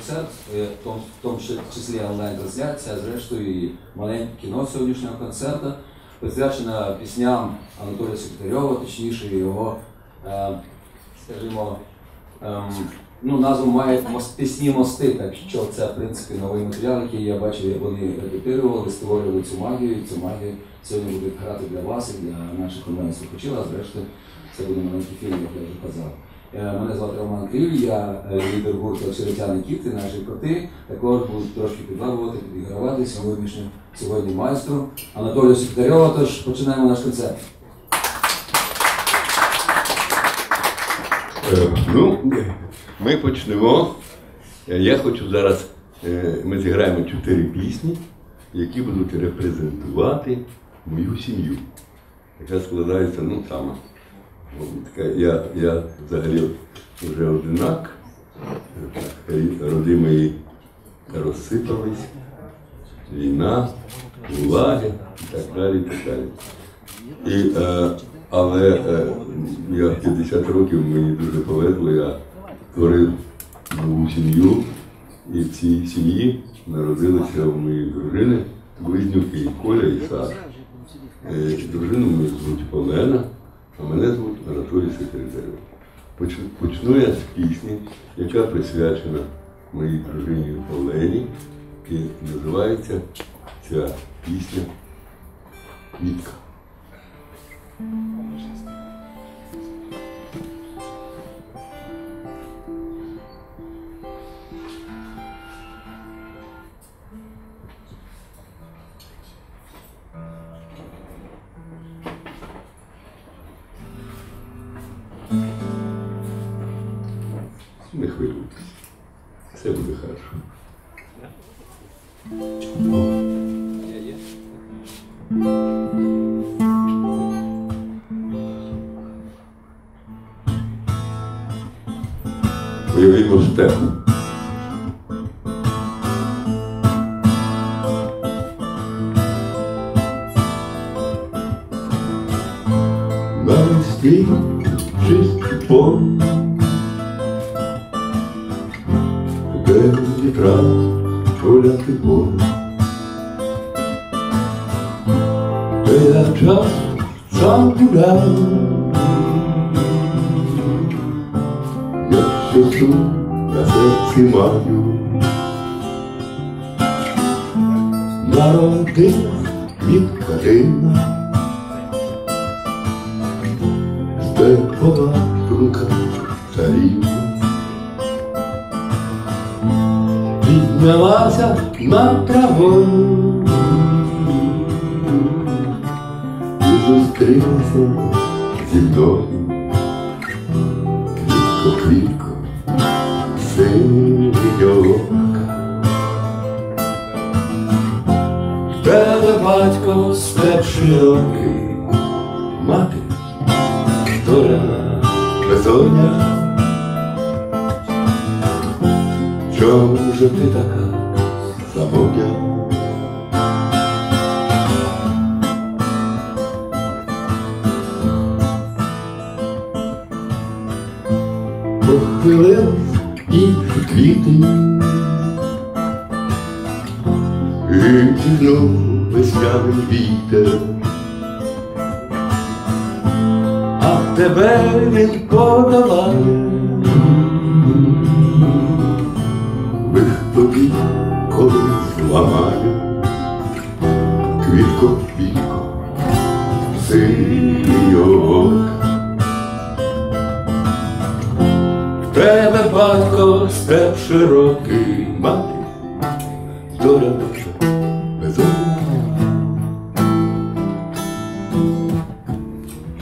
концерт, е, в тому, числі онлайн-трансляція, зрештою і маленьке кіно сьогоднішнього концерту, присвячена пісням Анатолія Секретарьова, точніше його, е, скажімо, ем, ну, назву має пісні мости, так що це в принципі новий матеріал, який я бачив, як вони репетирували, створювали цю магію. Цю магію сьогодні буде грати для вас і для наших онлайн-слухачів, а зрештою це буде маленький фільм, як я вже казав. Е, Мене звати Роман Криль, я е, лідер гурту Очеретяни Кіти, наші коти. Також будуть трошки підбавувати, підігравати сьогоднішню сьогодні майстру Анатолію Секретарьова. Тож починаємо наш концерт. Е, Ну, ми почнемо. Я хочу зараз, ми зіграємо чотири пісні, які будуть репрезентувати мою сім'ю, яка складається, ну, саме. Я, я взагалі вже одинак, е, роди мої розсипались, війна, влади і так далі. І так далі. І, е, але е, я в 50 років мені дуже повезло, я створив нову сім'ю, і в цій сім'ї народилися у моєї дружини близнюки Коля і Саша. Е, Дружину мою звуть Олена, а мене звуть Анатолій Секретарів. Поч- Почну я з пісні, яка присвячена моїй дружині Олені, і називається ця пісня Квітка. Все буде хорошо.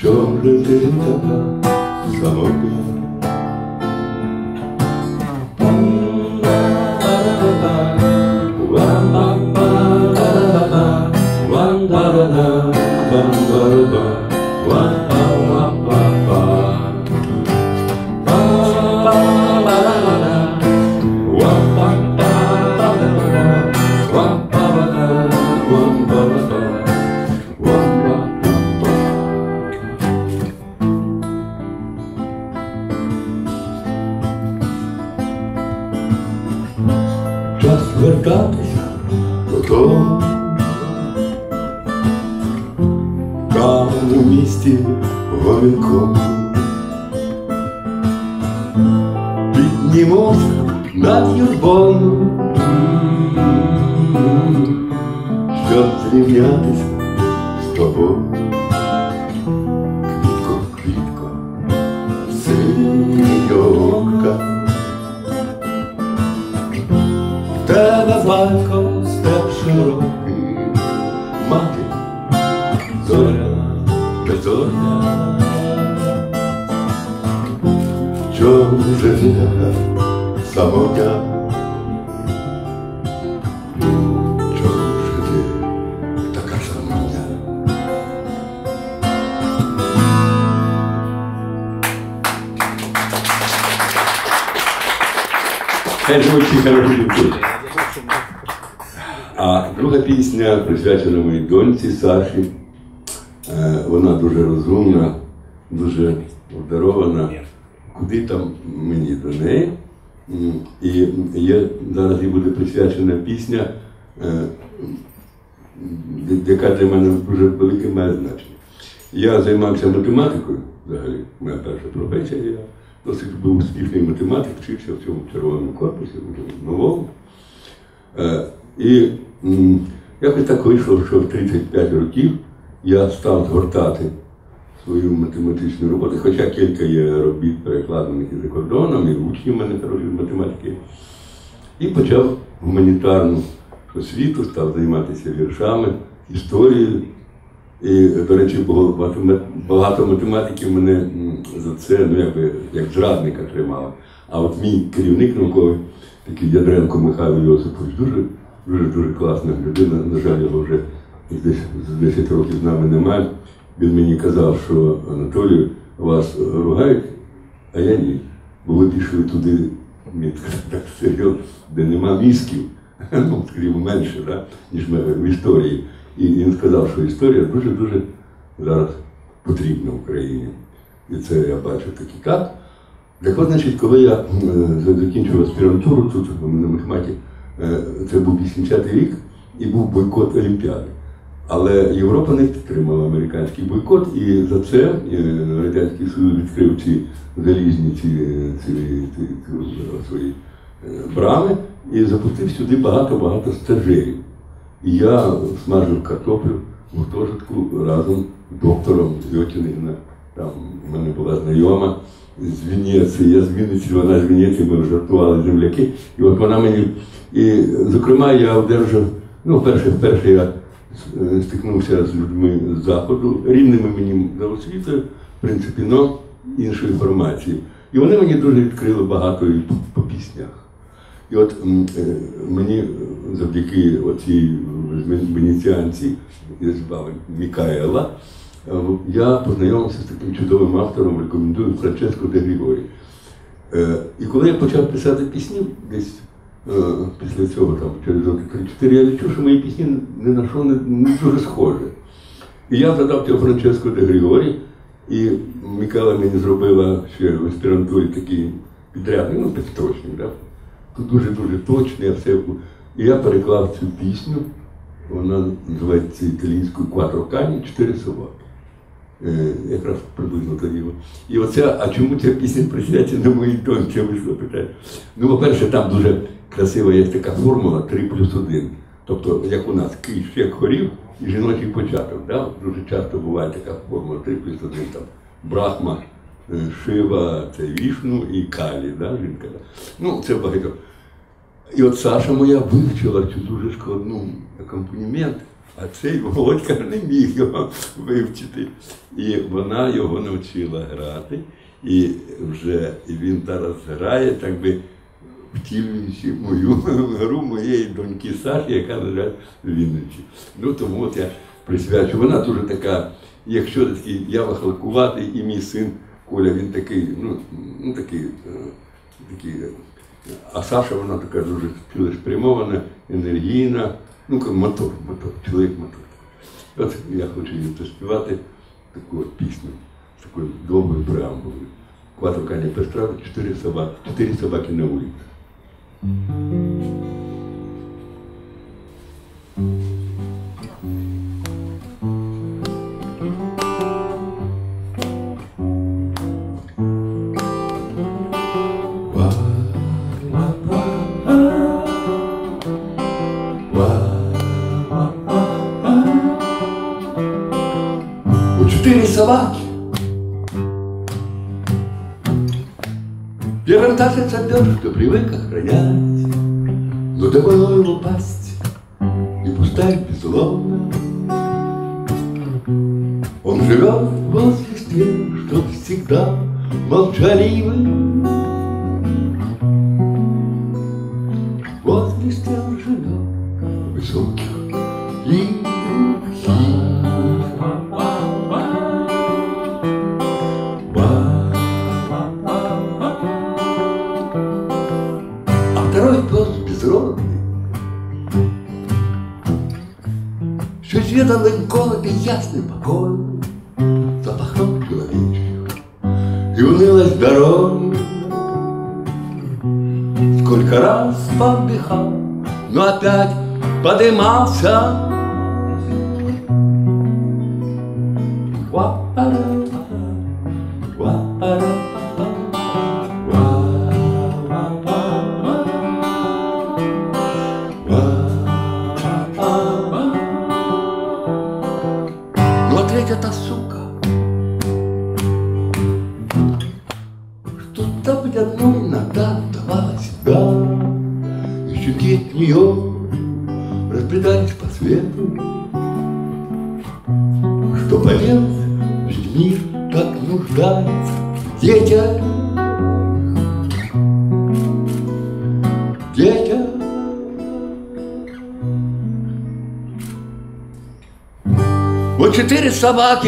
Чом же ти така самотня? Свою математичну роботу, хоча кілька є робіт перекладених і за кордоном, і учні в мене хороші математики. І почав гуманітарну освіту, став займатися віршами, історією. І, до речі, багато, мат- багато математиків мене за це ну, якби, як зрадника тримали. А от мій керівник науковий, такий Ядренко Михайло Йосипович, дуже, дуже, дуже класна людина. На жаль, його вже десь з 10 років з нами немає. Він мені казав, що Анатолію, вас ругають, а я ні. Бо ви пішли туди, сказав, так серйозно, де нема мізків, ну, скажімо, менше, да, ніж ми в історії. І він сказав, що історія дуже-дуже зараз потрібна Україні. І це я бачу так і так. От, значить, коли я е, закінчив аспірантуру тут на математиці, е, це був 80-й рік і був бойкот Олімпіади. Але Європа не підтримала американський бойкот, і за це е, Радянський Союз відкрив ці залізні ці, ці, ці, ці свої е, брами і запустив сюди багато-багато стажерів. І я смажив картоплю в гуртожитку разом з доктором Йотінина. Там у мене була знайома з Венеції, я з Вінниці, вона з Венеції, ми жартували земляки. І от вона мені. І, зокрема, я одержав, ну, перше, вперше я е, стикнувся з людьми з заходу, рівними мені за освітою, в принципі, но іншої інформації. І вони мені дуже відкрили багато і по, піснях. І от е, мені завдяки оцій венеціанці, Мікаела, е, я познайомився з таким чудовим автором, рекомендую Франческо де Грігорі. Е, І коли я почав писати пісні, десь е, після цього, там, через роки 3-4, я відчув, що мої пісні не на що не, не дуже схожі. І я задав цього Франческо де Григорі, і Мікала мені зробила ще в аспірантурі такий підрядник, ну підточник, да? Дуже-дуже точний, я все. І я переклав цю пісню, вона називається італійською «Quattro cani, чотири собаки. Е, якраз приблизно тоді. І оця, а чому ця пісня присвячена на моїй доньці, вийшло питання. Ну, по-перше, там дуже красива є така формула 3 плюс 1. Тобто, як у нас кий як хорів і жіночий початок. Да? Дуже часто буває така формула 3 плюс 1. Там Брахма, е, Шива, це Вішну і Калі, да? жінка. Да? Ну, це багато. І от Саша моя вивчила цю дуже складну акомпанімент, а цей Володька не міг його вивчити. І вона його навчила грати, і вже він зараз грає, так би втілюючи мою гру моєї доньки Саші, яка в Вінниці. Ну тому от я присвячу. Вона дуже така, якщо такий, я вахалкуватий, і мій син Коля, він такий, ну, ну такий, е, такий. А Саша, вона така дуже цілеспрямована, енергійна, Ну, мотор, мотор, чоловік-мотор. От я хочу її заспівати, таку пісню, з такою довгою преамбулою. Кватро каня пестра, чотири собаки, чотири собаки на вулиці. Тащится привык охранять, sabah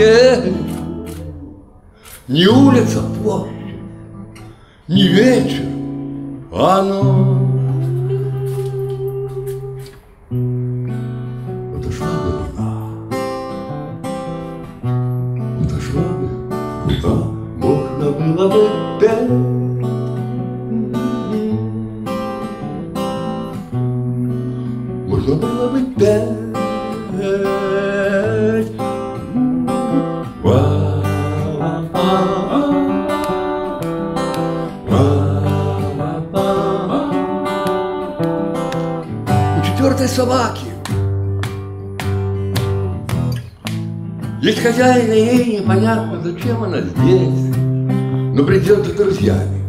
Есть хозяин, и ей непонятно, зачем она здесь, но придет с друзьями,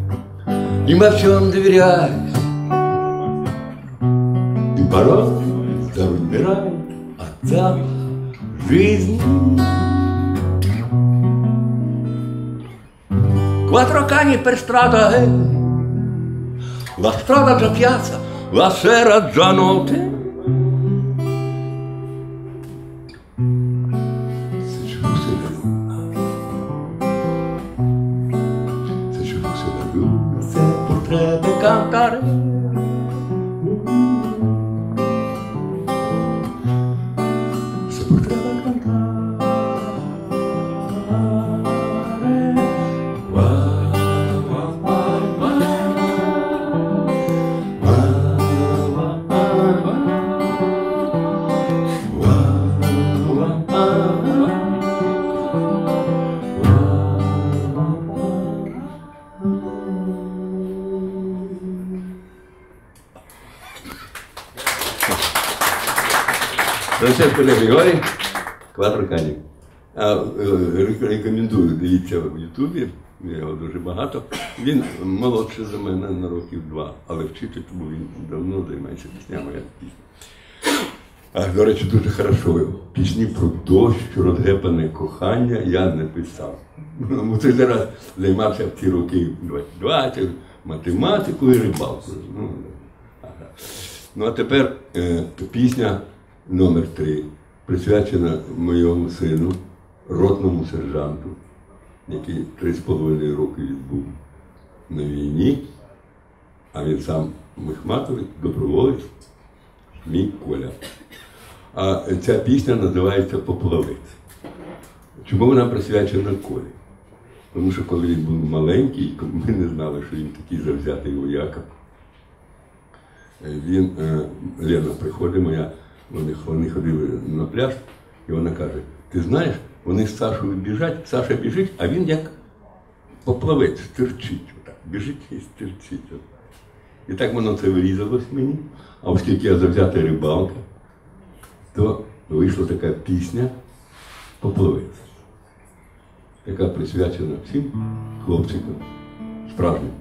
им во всем доверяюсь. И порой замирает от запаха жизни. Quattro cani per strada, eh. La strada. Кватро Кані. А, е, рекомендую, дивіться в Ютубі, його дуже багато. Він молодший за мене на років два, але вчитель, тому він давно займається піснями. А, до речі, дуже хорошо. Пісні про дощ, розгепане кохання я не писав. Бо це зараз займався в ті роки 20, математикою і рибалкою. Ну, ну а тепер е, пісня номер три, присвячена моєму сину, ротному сержанту, який три з половиною роки відбув на війні, а він сам Мехматовий, доброволець, мій Коля. А ця пісня називається Поплавець. Чому вона присвячена Колі? Тому що коли він був маленький, ми не знали, що він такий завзятий вояка. Е, Він, е, Лена приходить моя, вони, ходили на пляж, і вона каже: ти знаєш, вони з Сашою біжать, Саша біжить, а він як поплавець, стирчить. Отак, біжить і стирчить. І так воно це вирізалось мені. А оскільки я завзята рибалка, то вийшла така пісня Попливець. яка присвячена всім хлопчикам справжнім.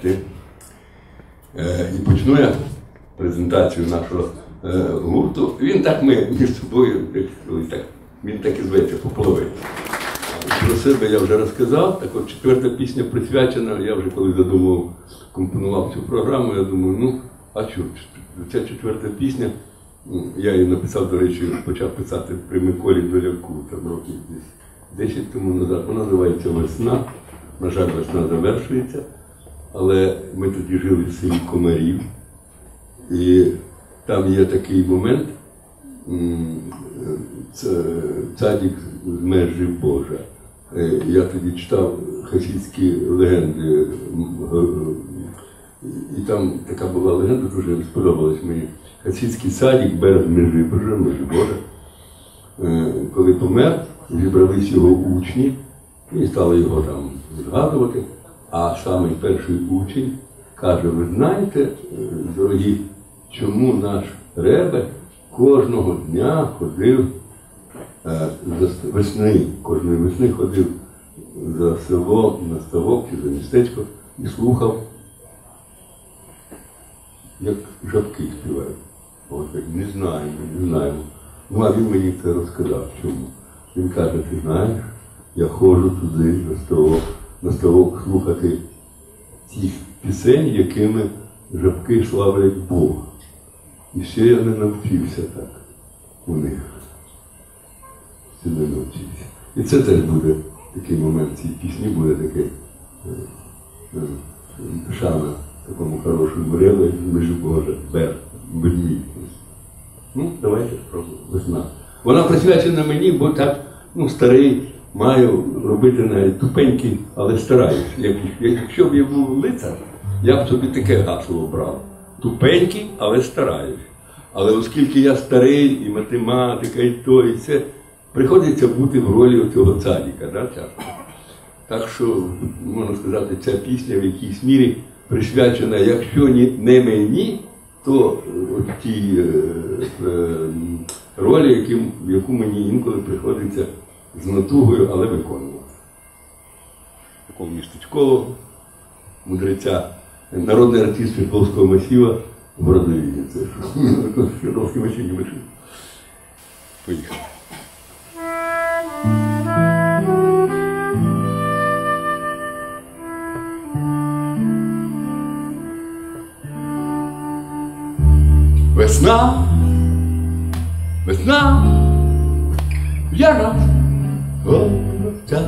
грати. Е, і почну я презентацію нашого е, гурту. Він так ми між собою, він так і зветься по. Про себе я вже розказав. Так от четверта пісня присвячена. Я вже коли задумав, компонував цю програму, я думаю, ну, а що, ця четверта пісня, я її написав, до речі, почав писати при Миколі Доляку, там років десь 10 тому назад. Вона називається Весна. На жаль, весна завершується. Але ми тоді жили в селі Комарів. І там є такий момент, цадік з межі Божа. Е, Я тоді читав хасідські легенди. І там така була легенда, дуже сподобалась мені. Хасідський садік, берег межі Божа, межі Божа. Е, Коли помер, зібрались його учні і стали його там згадувати. А самий перший учень каже: ви знаєте, дорогі, чому наш Ребе кожного дня ходив е, за весни, кожної весни ходив за село на ставок чи за містечко і слухав, як жабки співають. От не знаємо, не знаємо. Ну, а він мені це розказав. Чому? Він каже, ти знаєш, я ходжу туди на ставок, на ставок слухати тих пісень, якими жабки славлять Бога. І ще я не навчився так у них. сюди навчився. І це теж буде такий момент цій пісні, буде таке е, е, шана такому хорошому реву, межу Боже, бер, ведмідь. Ну, давайте спробуємо. Весна. Вона присвячена мені, бо так, ну, старий, маю робити навіть тупенький, але стараюсь. Як, якщо б я був лицар, я б собі таке гасло обрав. Тупенький, але стараюсь. Але оскільки я старий, і математика, і то, і це, приходиться бути в ролі цього цадіка, да. Так що, можна сказати, ця пісня в якійсь мірі присвячена, якщо не мені, то е, тій е, е, ролі, яким, яку мені інколи приходиться з натугою, але виконувати. Такого містечкового мудреця, народний артист Світловського масіва в Родовіні. Це Світловський масів не. Поїхали. Весна, весна, я раз голубця,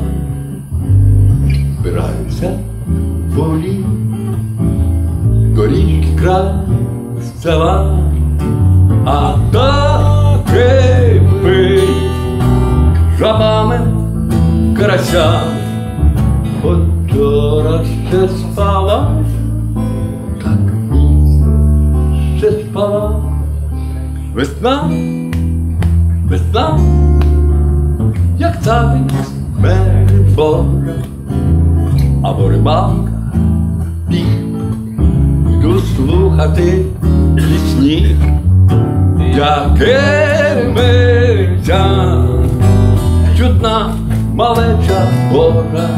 збираюся полі, до річки край села, а таки пий жабами, карасями, вчора ще спала, так ще спала. Весна, весна, як царик перед Бога, або рибалка, біг, йду слухати пісні, якимися чудна малеча Божа,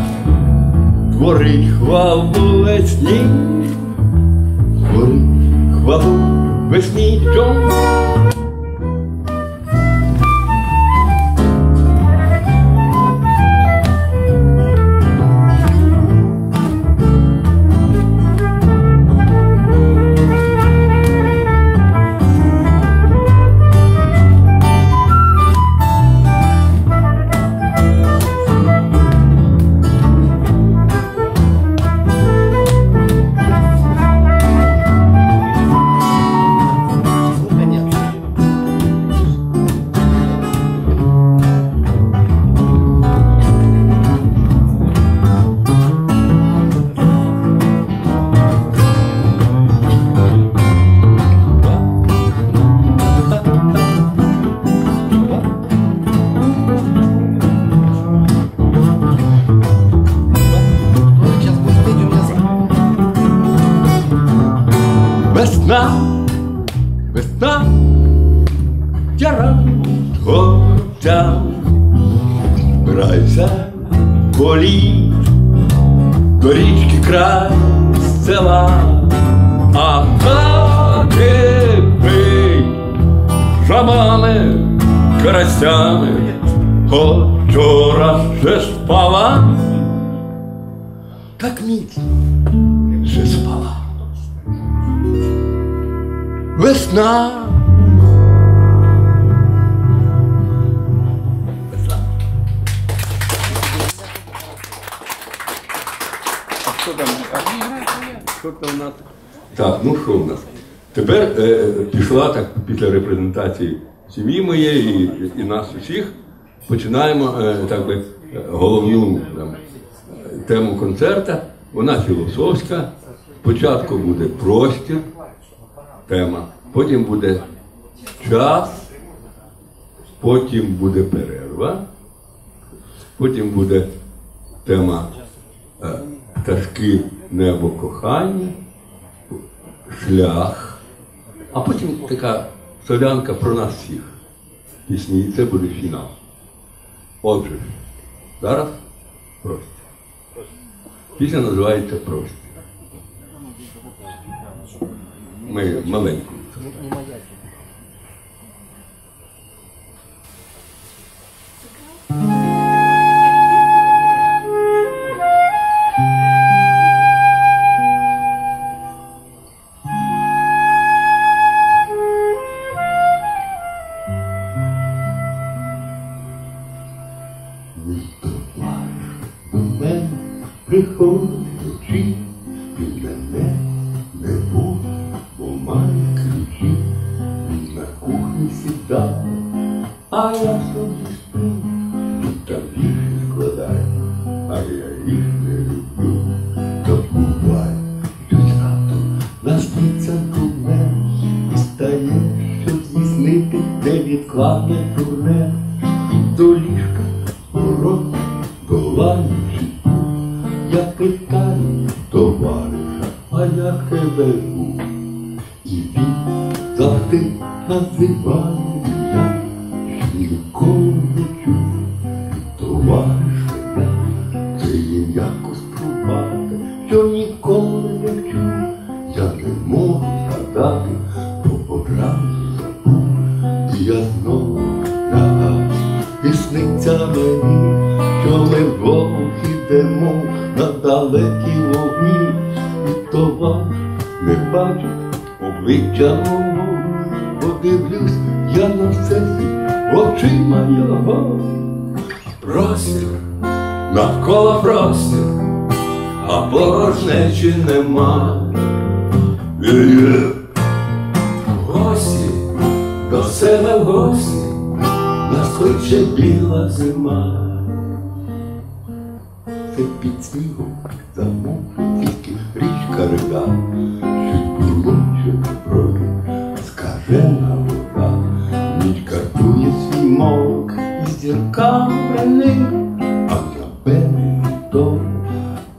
творить хвалу весні, творить хвалу весні Починаємо е, так би, головну там, тему концерта. Вона філософська. Спочатку буде простір, тема, потім буде час, потім буде перерва, потім буде тема е, пташки, небо, кохання, шлях, а потім така солянка про нас всіх. Пісні, і це буде фінал. Отже, зараз простір. Пісня називається Простір. Ми маленьку. Thank моя. Ідемо на далекі вогні, і товариш не бачить обличчя мого, подивлюсь я на все очима його. Простір, навколо простір, а порожнечі нема. Гості, до себе в гості, нас кличе біла зима. Це під снігом замовчу тільки річка рида, що й булоче броди, скажена вода, ніч картує свій мок і зірками бренить, а на березі тому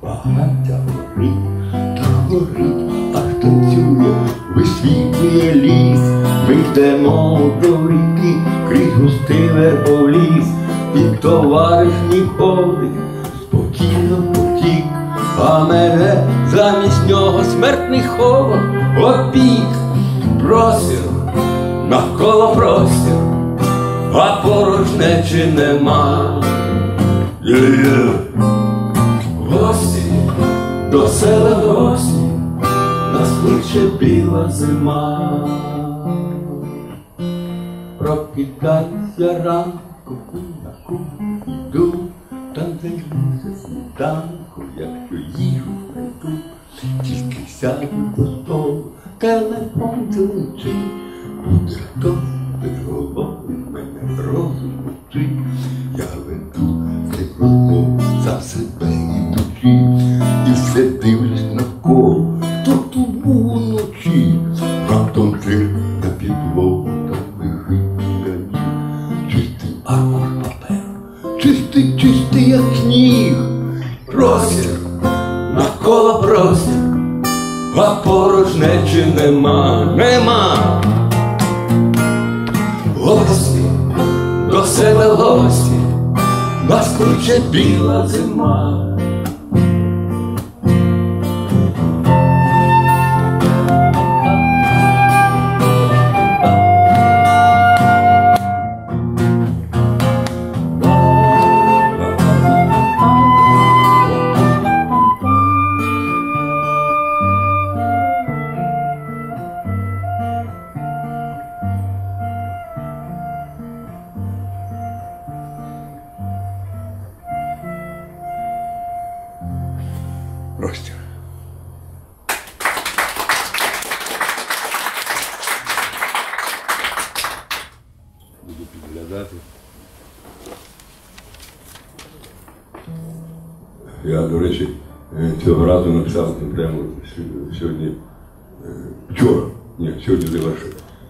багаття горить, та горить, аж танцює, висвітлює ліс, ми йдемо до ріки, крізь густий ліс, і товариш ходить, а мене замість нього смертний холод опік, простір, навколо простір, а порожнечі нема. Є-є. Гості, до села гості, нас кличе біла зима. Прокидаюся ранку, кухню йду, там де їжа сніданку, до столу, телефон дзеленчить, буде хтось голови мене розум. Я веду з ним за себе і все порожнечі нема, нема. Гості, до себе гості, нас куче біла зима.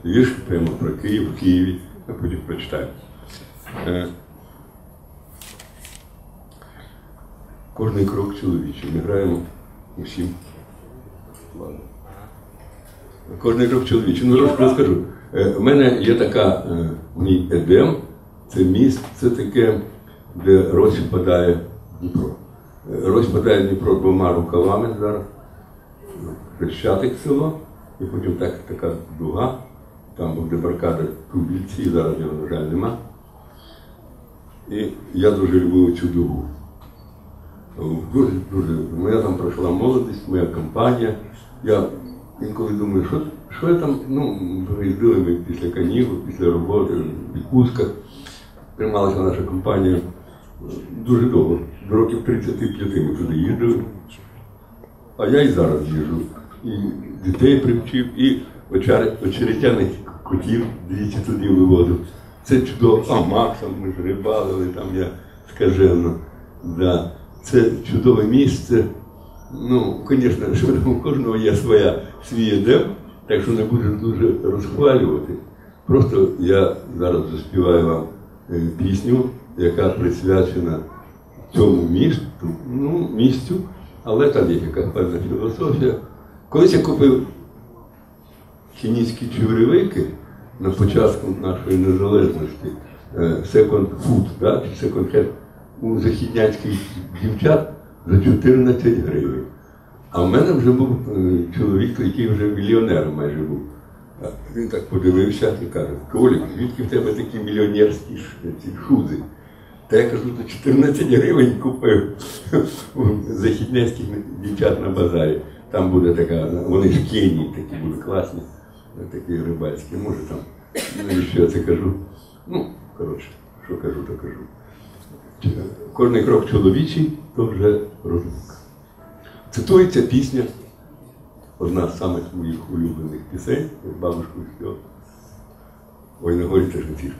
Вірш прямо про Київ в Києві, а потім прочитаю. Е, Кожний крок чоловічий. Ми граємо усім. Ладно. Кожний крок чоловічий. Ну, розкажу. розкажу. Е, У мене є така е, мій едем, це міст, це таке, де Рось впадає Дніпро. Рось впадає Дніпро двома рукавами зараз. Хрещатик село, і потім так, така дуга, там був дебаркадер Кубільці, зараз його, на жаль, нема. І я дуже люблю цю дугу. Дуже, дуже. Моя там пройшла молодість, моя компанія. Я інколи думаю, що, що я там, ну, приїздили ми після канікул, після роботи, в відпустках. Трималася наша компанія дуже довго. До років 35 ми туди їздили. А я і зараз їжу. І дітей привчив, і очер- очеретяних котів двічі туди виводив. Це чудово. А Максом ми ж рибалили, там я скажено. Да. Це чудове місце. Ну, звісно, у кожного є своя свій так що не буду дуже розхвалювати. Просто я зараз заспіваю вам е, пісню, яка присвячена цьому місту, ну, місцю, але там є яка певна філософія. Колись я купив кінійські чевревики на початку нашої незалежності, секонд фуд, да, чи секонд хенд у західняцьких дівчат за 14 гривень. А в мене вже був е, чоловік, який вже мільйонером майже був. Він так подивився і каже, Колік, звідки в тебе такі мільйонерські ці шузи? Та я кажу, за 14 гривень купив у західняцьких дівчат на базарі. Там буде така, вони ж кені такі будуть класні, такі рибальські. Може там, навіщо я це кажу? Ну, коротше, що кажу, то кажу. Кожний крок чоловічий то вже розлука. Цитується пісня, одна з самих моїх улюблених пісень, бабушку що. Ой, на горі теж не тішка.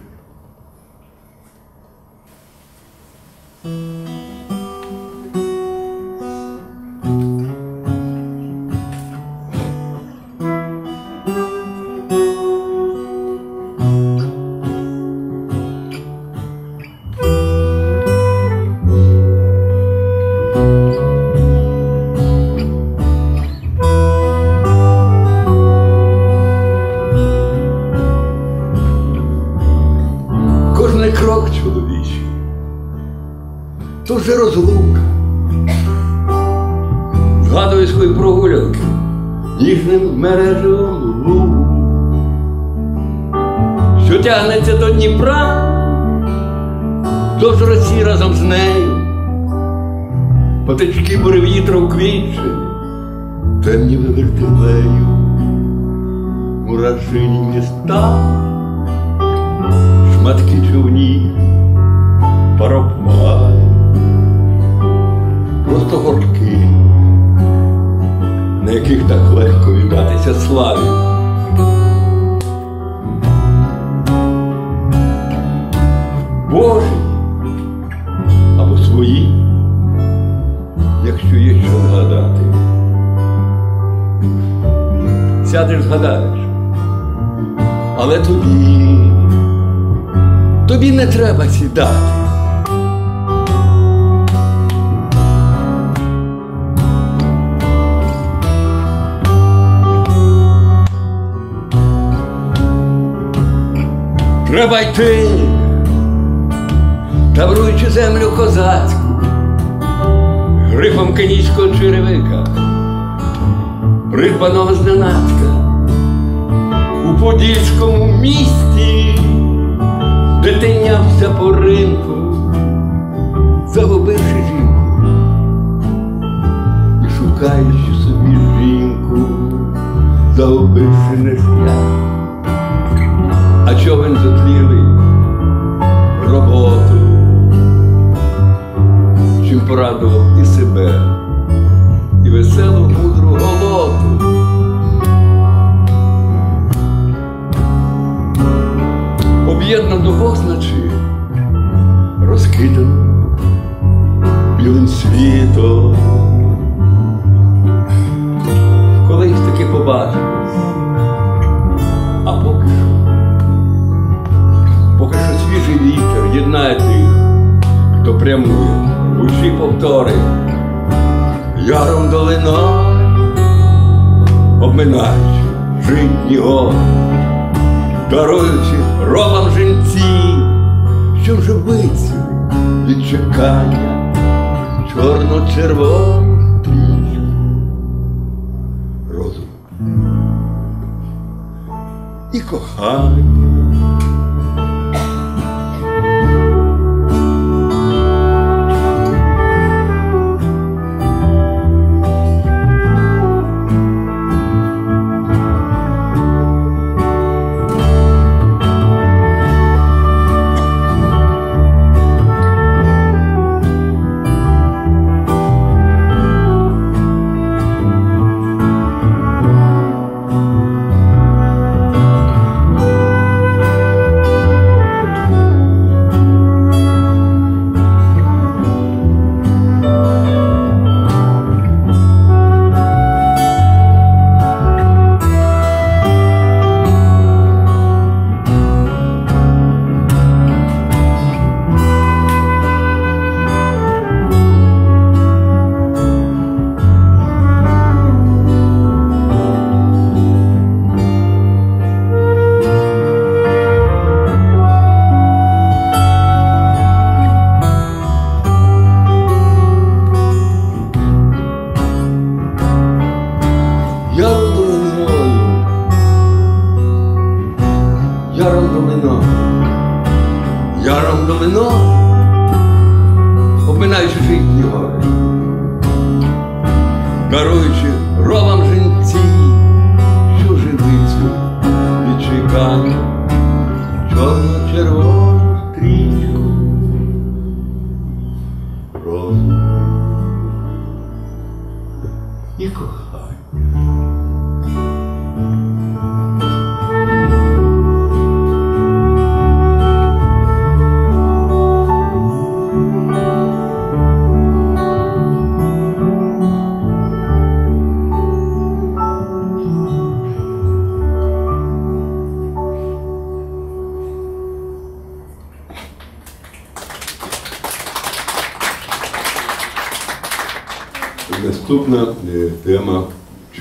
Тема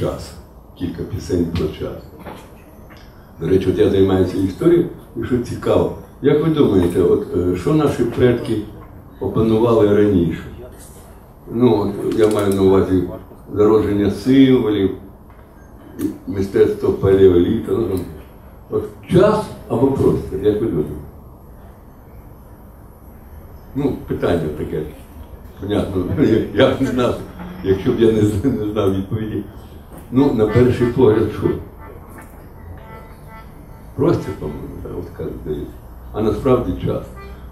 час. Кілька пісень про час. До речі, от я займаюся історією, і що цікаво, як ви думаєте, от, е, що наші предки опанували раніше? Ну, я маю на увазі зародження символів, мистецтво палеоліта. Ну, от час або простір, як ви думаєте? Ну, питання таке. Понятно, я не знав, якщо б я не, знав відповіді. Ну, на перший погляд, що? Простір, по-моєму, так, от так здається. А насправді час.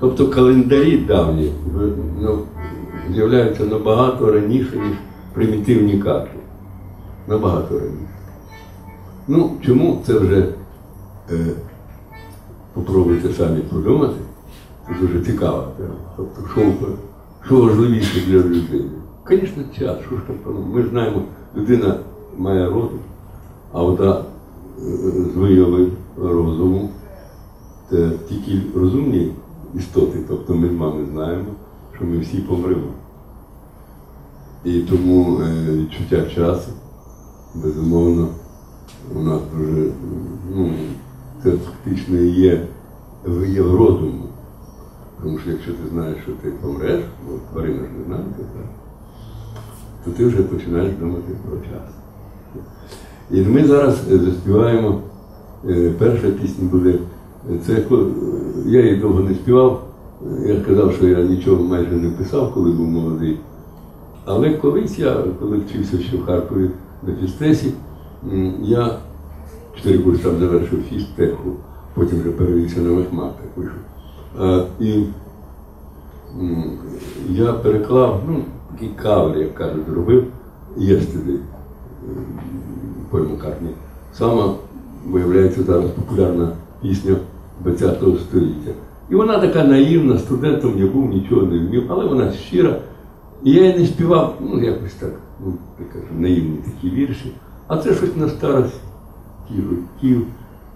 Тобто календарі давні ну, з'являються набагато раніше, ніж примітивні карти. Набагато раніше. Ну, чому це вже е, попробуйте самі подумати. Це дуже цікаво. Тобто, що, що важливіше для людини? Звісно, час. Що ж таке? Ми ж знаємо, людина має розум, а ота е, з вияви розуму це тільки розумні істоти, тобто ми з вами знаємо, що ми всі помремо. І тому е, відчуття часу, безумовно, у нас дуже, ну, це фактично є вияв розуму. Тому що якщо ти знаєш, що ти помреш, бо тварина ж не знає, так, то ти вже починаєш думати про час. І ми зараз е, заспіваємо. е, Перша пісня буде. е, Це я її довго не співав. Я казав, що я нічого майже не писав, коли був молодий. Але колись я, коли вчився ще в Харкові на фістесі, я чотири курси там завершив фізтеху, потім вже перевівся на мехмат, так вийшов. А, і я переклав, ну, такий кавер, як кажуть, робив «Yesterday» Поль Маккартні. Сама, виявляється, зараз популярна пісня ХХ століття. І вона така наївна, студентом я був, нічого не вмів, але вона щира. І я її не співав, ну якось так, ну, кажу, наївні такі вірші. А це щось на старость ті років,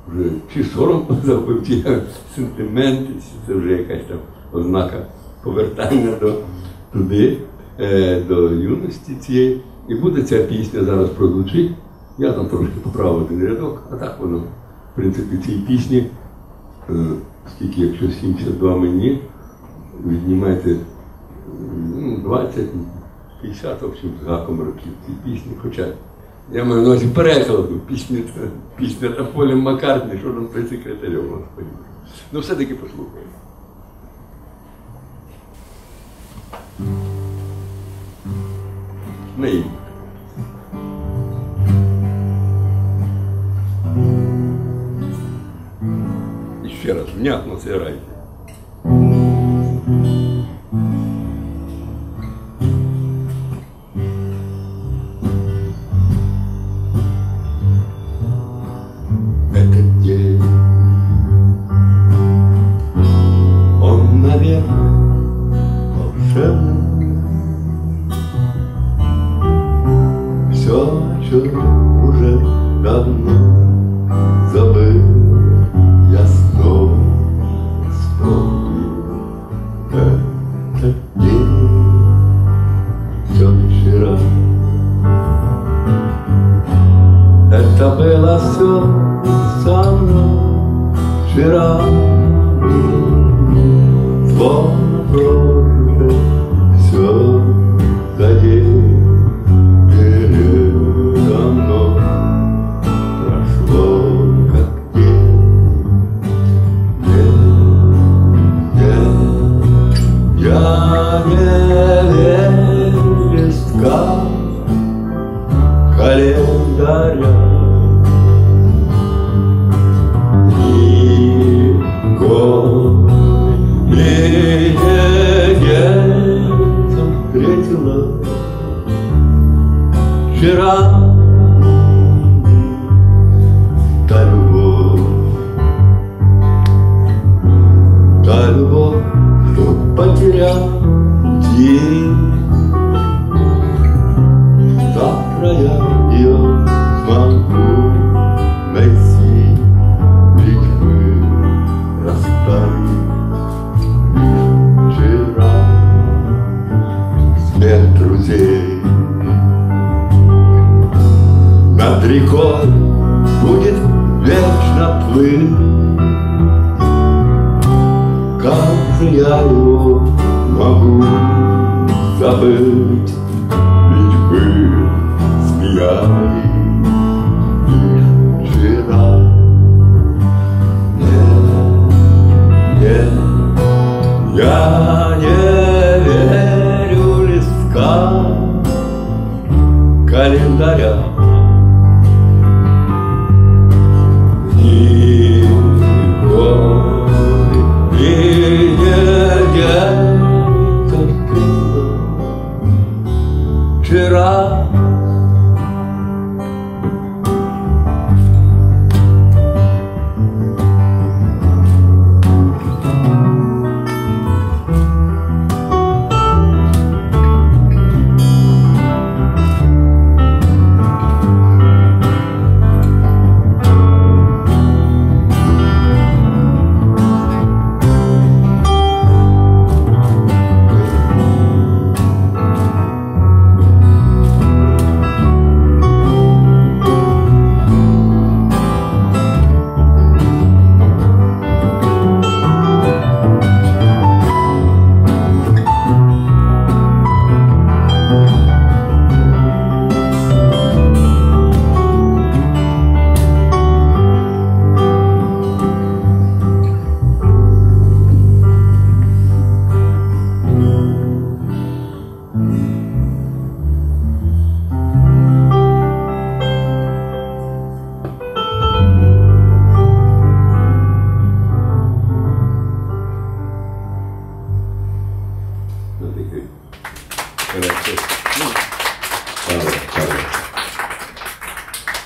вже чи сором позабив, чи як сентименти, чи це вже якась там ознака повертання до туди, е, до юності цієї. І буде ця пісня зараз прозвучить. Я там трошки поправив один рядок, а так воно, в принципі, цій пісні, е, скільки, якщо 72 мені, віднімайте ну, 20, 50, в общем, з гаком років цій пісні. Хоча я маю на увазі перекладу пісні, пісня та Полем Маккартні, що там при секретарем, господи. Ну все-таки послухаємо. Наївно. І ще раз, внятно це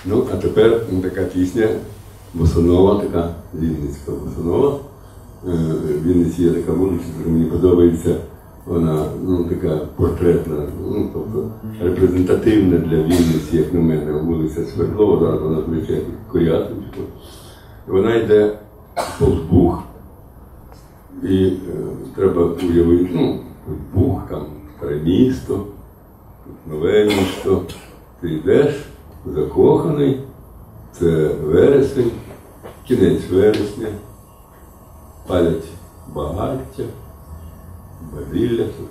Ну, а тепер ну, така пісня Босонова, така Вінницька Босонова. Е, В Вінниці є така вулиця, яка мені подобається. Вона ну, така портретна, ну, тобто репрезентативна для Вінниці, як на мене, вулиця Свердлова, зараз вона включає Курятинську. Вона йде повз Буг, і е, треба уявити, ну, Буг, там старе місто, нове місто. Ти йдеш закоханий, це вересень, кінець вересня, палять багаття, бавілля тут.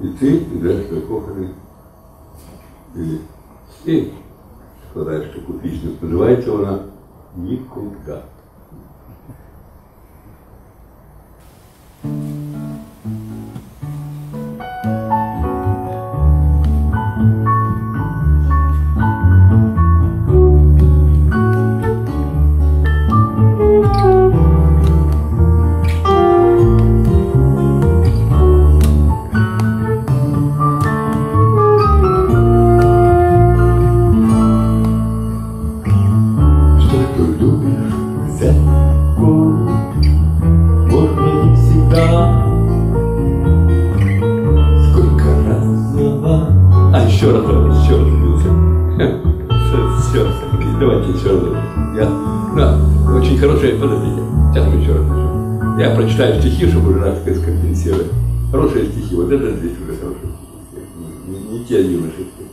І ти йдеш закоханий і, складаєш таку пісню. Називається вона Ніколи. Я прочитаю стихи, чтобы уже раз скомпенсировать. Хорошие стихи, вот это здесь уже хорошие стихи. Не, не те юношеские.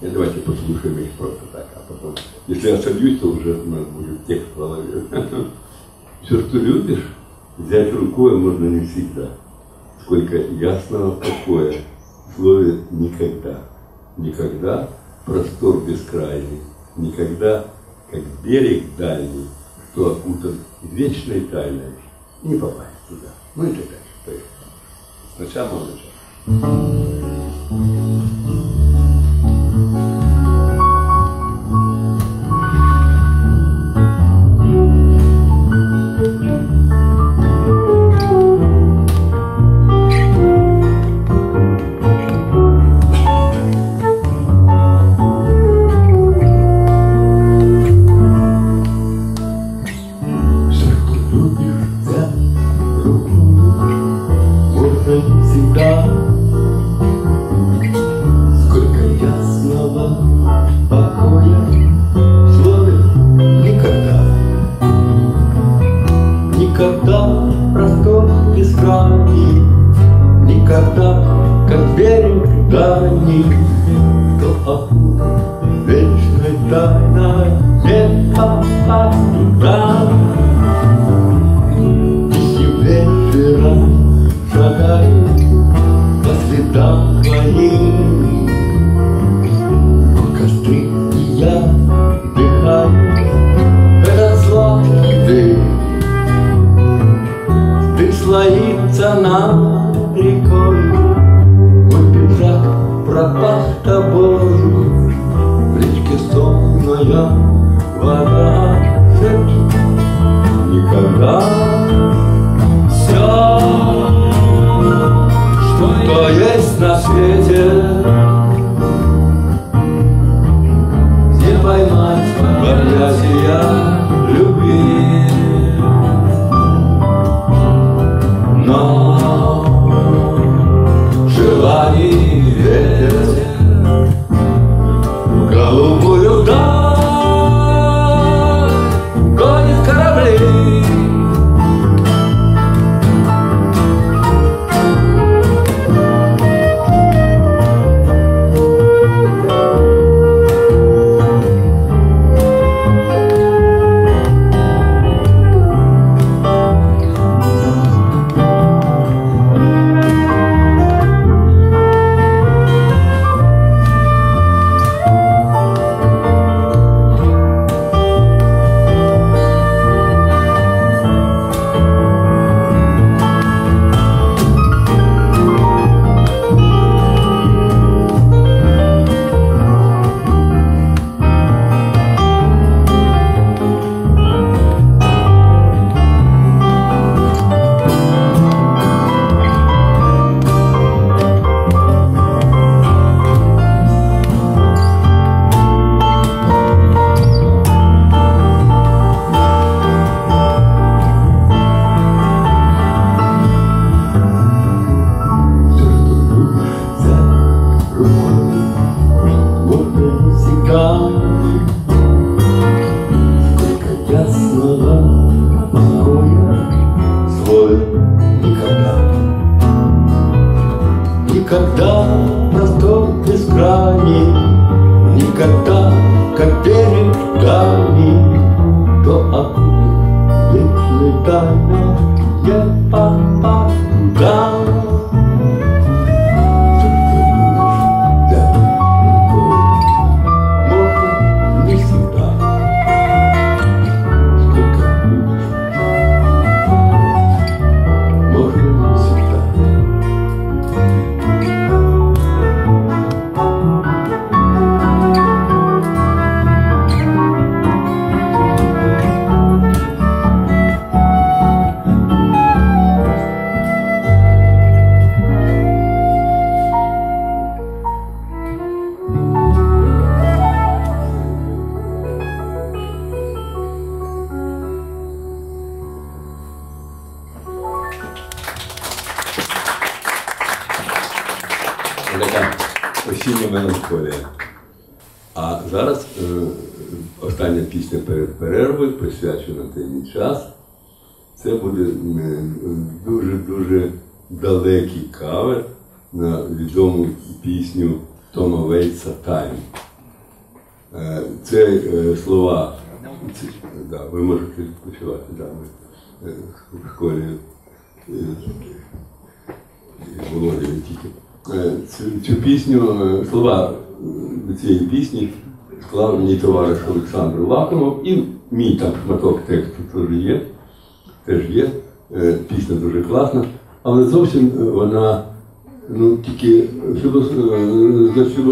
И давайте послушаем их просто так, а потом, если я сольюсь, то уже у нас будет текст в голове. Все, что любишь, взять рукой можно не всегда. Сколько ясного покоя в слове «никогда». Никогда простор бескрайний, никогда, как берег дальний, что окутан вечной тайной, не попасть туда. И так дальше. То есть, сначала начало.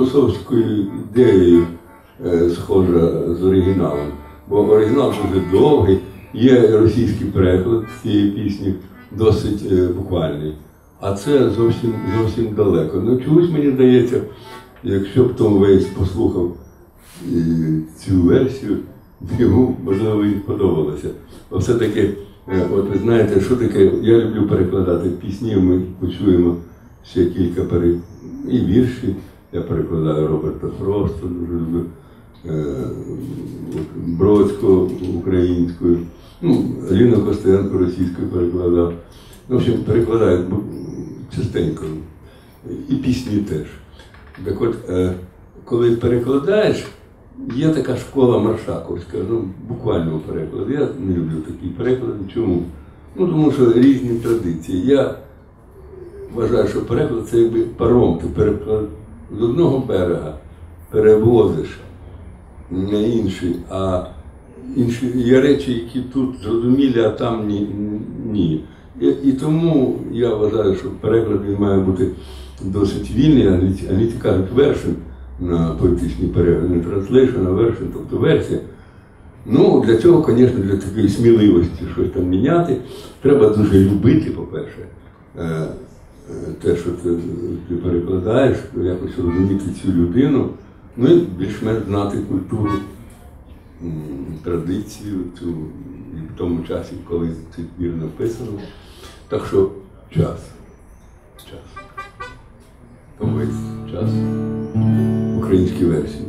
філософською ідеєю е, схожа з оригіналом. Бо оригінал дуже довгий, є російський переклад цієї пісні, досить е, буквальний. А це зовсім зовсім далеко. Ну чомусь мені здається, якщо б Том Вейс послухав е, цю версію, йому можливо і сподобалося. Бо все-таки, от ви знаєте, що таке, я люблю перекладати пісні, ми почуємо ще кілька пере... і вірші просто дуже любив е, Бродського українською, ну, Ліну Костенко російською перекладав. Ну, в общем, перекладають частенько. І пісні теж. Так от, е, коли перекладаєш, є така школа Маршаковська, ну, буквально переклад. Я не люблю такі переклади. Чому? Ну, тому що різні традиції. Я вважаю, що переклад це якби паром, ти переклад з одного берега перевозиш на інший, а інші є речі, які тут зрозумілі, а там ні. ні. І, і тому я вважаю, що переклад він має бути досить вільний, англійці, англійці кажуть вершин на поетичний переклад, не translation, а вершин, тобто версія. Ну, для цього, звісно, для такої сміливості щось там міняти, треба дуже любити, по-перше, е, е, те, що ти, ти перекладаєш, якось розуміти цю людину, ну більш-менш знати культуру, традицію цю в тому часі, коли цей твір написано. Так що час. Час. Тому час. Українські версії.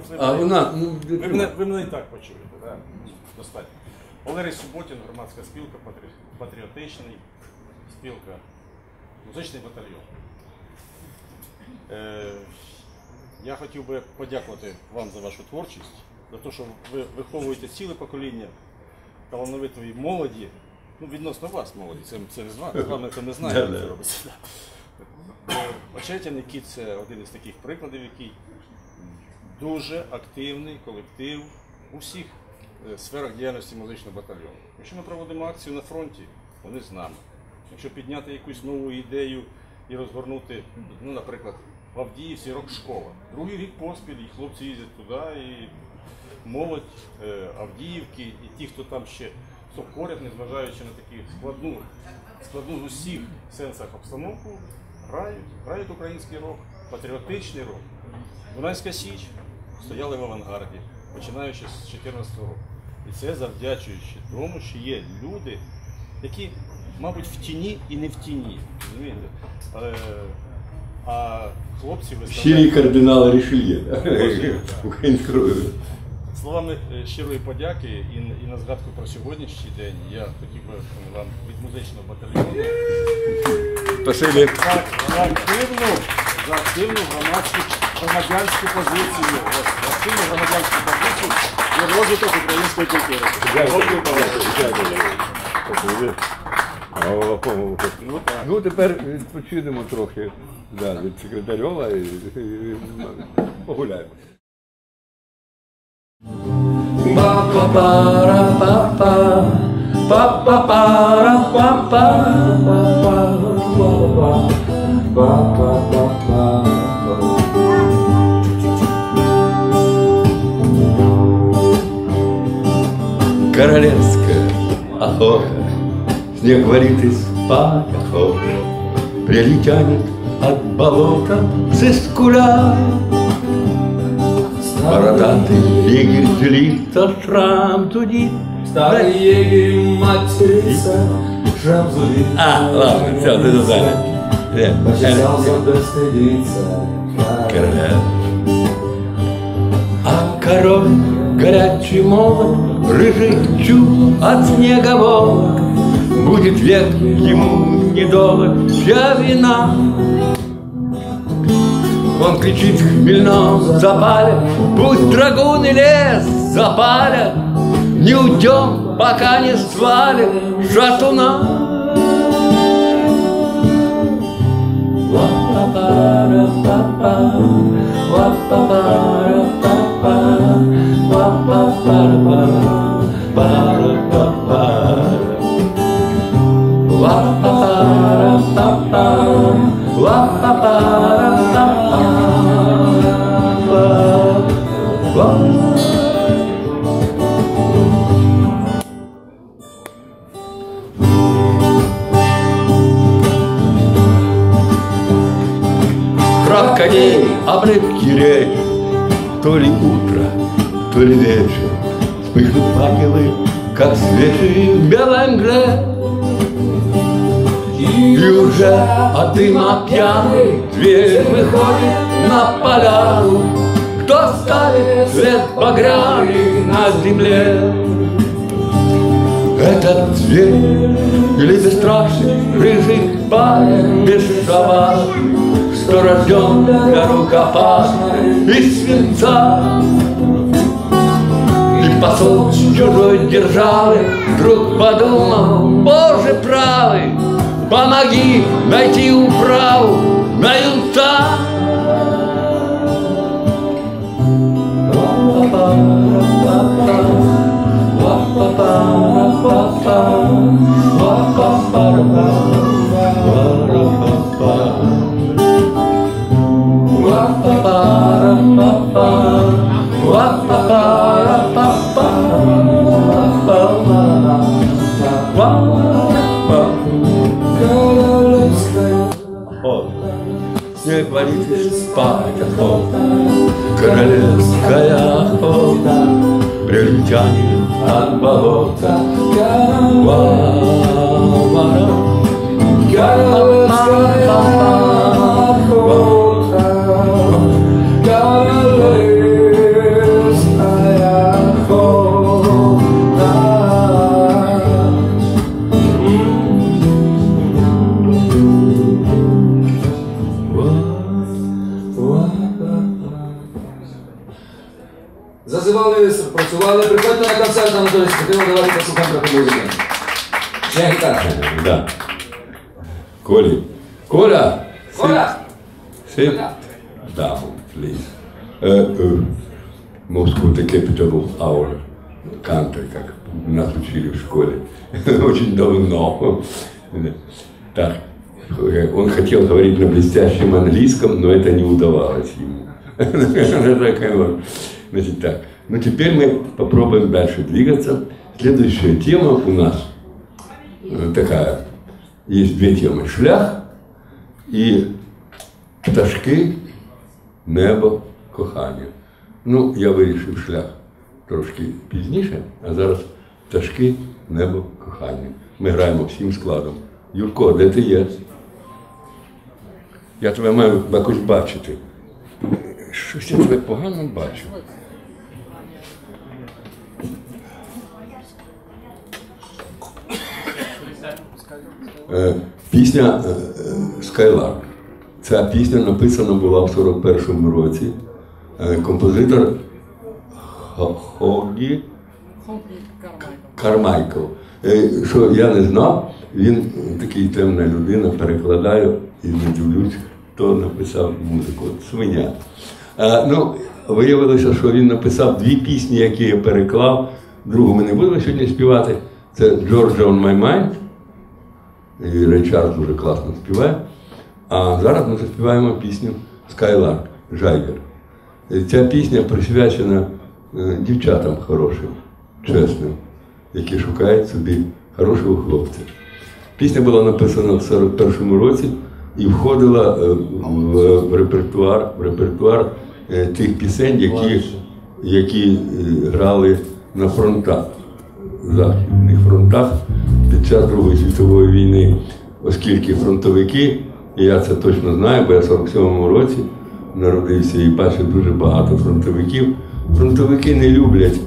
Взяти? Або ви, А вона, ну, ви, мене, ви мене і так почуєте, так? Достатньо. Валерій Суботін, громадська спілка, патрі- патріотичний, спілка, музичний батальйон. Е, я хотів би подякувати вам за вашу творчість, за те, що ви виховуєте ціле покоління талановитої молоді. Ну, відносно вас, молоді, це, це не з вами, з вами це не знаю, як це робиться. Е, Очетяний кіт це один із таких прикладів, який дуже активний колектив у всіх е, сферах діяльності музичного батальйону. Якщо ми проводимо акцію на фронті, вони з нами. Якщо підняти якусь нову ідею і розгорнути, ну, наприклад, в Авдіївці рок-школа. Другий рік поспіль, і хлопці їздять туди, і молодь е, Авдіївки, і ті, хто там ще хто незважаючи на таку складну, складну в усіх сенсах обстановку, грають, грають український рок, патріотичний рок. Дунайська Січ стояли в авангарді, починаючи з 2014 року. І це завдячуючи тому, що є люди, які, мабуть, в тіні і не в тіні. розумієте? Е, А хлопці Щирі виставляють кардинали Рішельє. Українською. словами е, щирої подяки і, і на згадку про сьогоднішній день я хотів би вам від музичного батальйону Спасибі. за активну, за активну громадську громадянську позицію. Активну громадянську позицію на розвиток української культури. Дякую. Ну, ну тепер відпочинемо трохи да, від секретарьова і, і погуляємо. Королевская охота, Снег варит и спать охота, Прилетянет от болота цискуля. Бородатый егерь злится, шрам зудит. Старый егерь матерится, шрам зудит. А, ладно, все, ты туда. Почесался, да стыдится. Короля. А король горячий молот, рыжий чуб от снега снегового. Будет век ему недолог для вина. Он кричит хмельно, запалят, пусть и лес запалят, Не уйдем, пока не свалят шатуна. Ла-па-па-ра-па-па, ла-па-па-ра. Крак коней, обрыв кирель, то ли утро, ли вечер, Вспыхнут факелы, как свежие в белом гре. И уже от дыма пьяный Дверь выходит на поляну, Кто ставит свет багряный на земле. Этот зверь или бесстрашный рыжий парень бесшабашный, Что рожден для рукопашной из свинца. Посол чужой державы Вдруг подумал, Боже правый, Помоги найти управу на юнта. Снег спать охота, Королевская охота, Прилетянет от болота. Королевская охота, Гітара. Да. Коля. Коля! Коля! Sit down, please. Uh, uh, Moscow, the capital of our country, как нас учили в школе. Очень давно. Так. Он хотел говорить на блестящем английском, но это не удавалось ему. Значит так. Ну теперь мы попробуем дальше двигаться. Следующая тема у нас э, такая. Есть две темы. Шлях і пташки, небо, кохання. Ну, я вирішив шлях трошки пізніше, а зараз пташки, небо, кохання. Ми граємо всім складом. Юрко, де ти є? Я тебе маю якось бачити. Щось я тебе погано бачу. Е, Пісня е, е, Skylark. Ця пісня написана була в 41-му році. Е, Композитор Хогі Кармайкл. Е, Що я не знав, він е, такий темна людина, перекладаю і не дивлюсь, хто написав музику. Свиня. Ну, виявилося, що він написав дві пісні, які я переклав. Другу ми не будемо сьогодні співати. Це Georgia on My Mind. І Рей Чарльз дуже класно співає. А зараз ми заспіваємо пісню Skylark Жайгер. Ця пісня присвячена е, дівчатам хорошим, чесним, які шукають собі хорошого хлопця. Пісня була написана в 41-му році і входила е, в, репертуар, в репертуар е, тих пісень, які, які грали на фронтах, західних фронтах час Другої світової війни, оскільки фронтовики, і я це точно знаю, бо я в 47-му році народився і бачив дуже багато фронтовиків. Фронтовики не люблять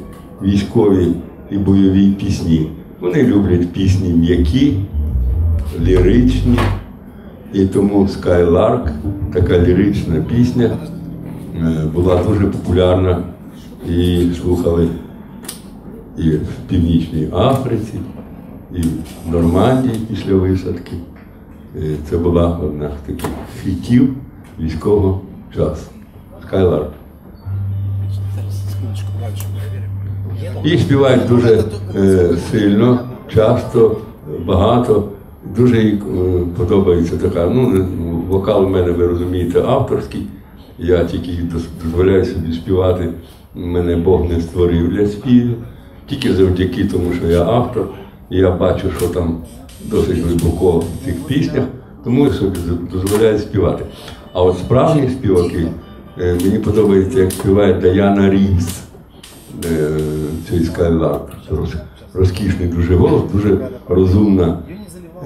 військові і бойові пісні. Вони люблять пісні м'які, ліричні. І тому Skylark, така лірична пісня, е, була дуже популярна і слухали і в Північній Африці, і в Нормандії після висадки. Е, Це була одна з таких хітів військового часу. Skylark. І співають дуже е, сильно, часто, багато. Дуже їй е, подобається така. Ну, вокал у мене, ви розумієте, авторський. Я тільки дозволяю собі співати. Мене Бог не створив для співів. Тільки завдяки тому, що я автор, і я бачу, що там досить глибоко в цих піснях, тому я собі дозволяю співати. А от справжні співаки, е, мені подобається, як співає Даяна Рівс е, цей. Роз- Розкішний дуже голос, дуже розумна,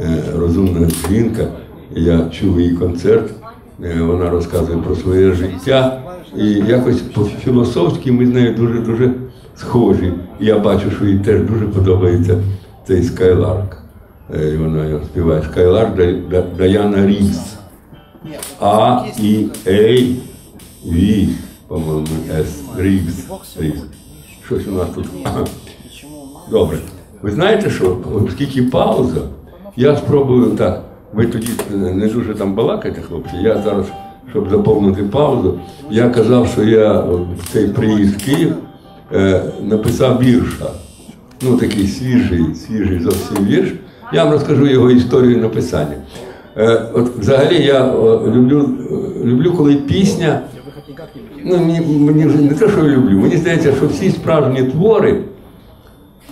е, розумна жінка. Я чув її концерт, вона розказує про своє життя. І якось по-філософськи ми з нею дуже-дуже схожі. І я бачу, що їй теж дуже подобається цей Skylark. Е, вона співає Да- Даяна Рівс. А і Ей Ві, по-моєму, С. Рівс. Щось у нас тут. Добре. Ви знаєте, що оскільки пауза, я спробую так. Ви тоді не дуже там балакайте, хлопці. Я зараз, щоб заповнити паузу, я казав, що я в цей приїзд в Київ е, написав вірша. Ну, такий свіжий, свіжий зовсім вірш. Я вам розкажу його історію написання. Е, от взагалі я е, люблю, е, люблю, коли пісня. Ну, мені, мені вже не те, що я люблю. Мені здається, що всі справжні твори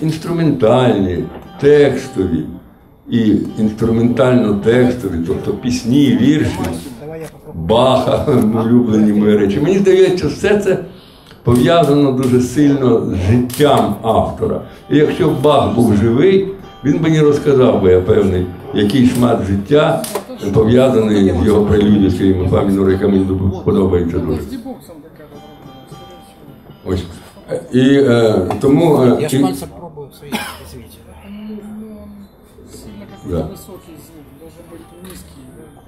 інструментальні, текстові і інструментально-текстові, тобто пісні, вірші, Баха, улюблені мої речі. Мені здається, все це пов'язано дуже сильно з життям автора. І якщо б Бах був живий, він би не розказав би, я певний, який шмат життя пов'язаний з його прелюдією своїми фамінури, яка мені подобається дуже. С дебоксом какая-то проблема, скорее всего. Ось. І е, тому. е, Я ж і- пальцем пробую свои извините. Ну, Сильно какой-то Да. высокий звук, должен быть низкий.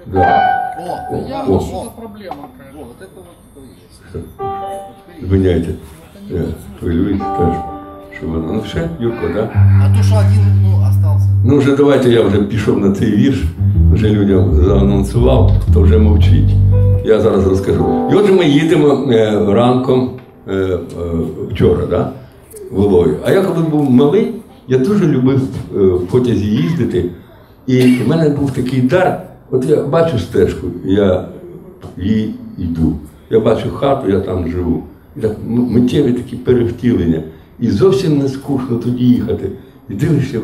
Да. Это О, явно о. что-то проблема какая-то. Звиняйте. я хвилююсь теж. Що воно. Ну все, Юрко, так? Да? А то, что один ну, остался. Ну вже давайте я вже пішов на цей вірш, вже людям заанонсував, то вже мовчіть. Я зараз розкажу. І отже, ми їдемо е, ранком е, е, вчора, да? Волою. А я коли був малий, я дуже любив е, в потязі їздити. І в мене був такий дар. От я бачу стежку, я їй йду. Я бачу хату, я там живу. І так миттєві такі перевтілення. І зовсім не скучно тоді їхати. І дивишся,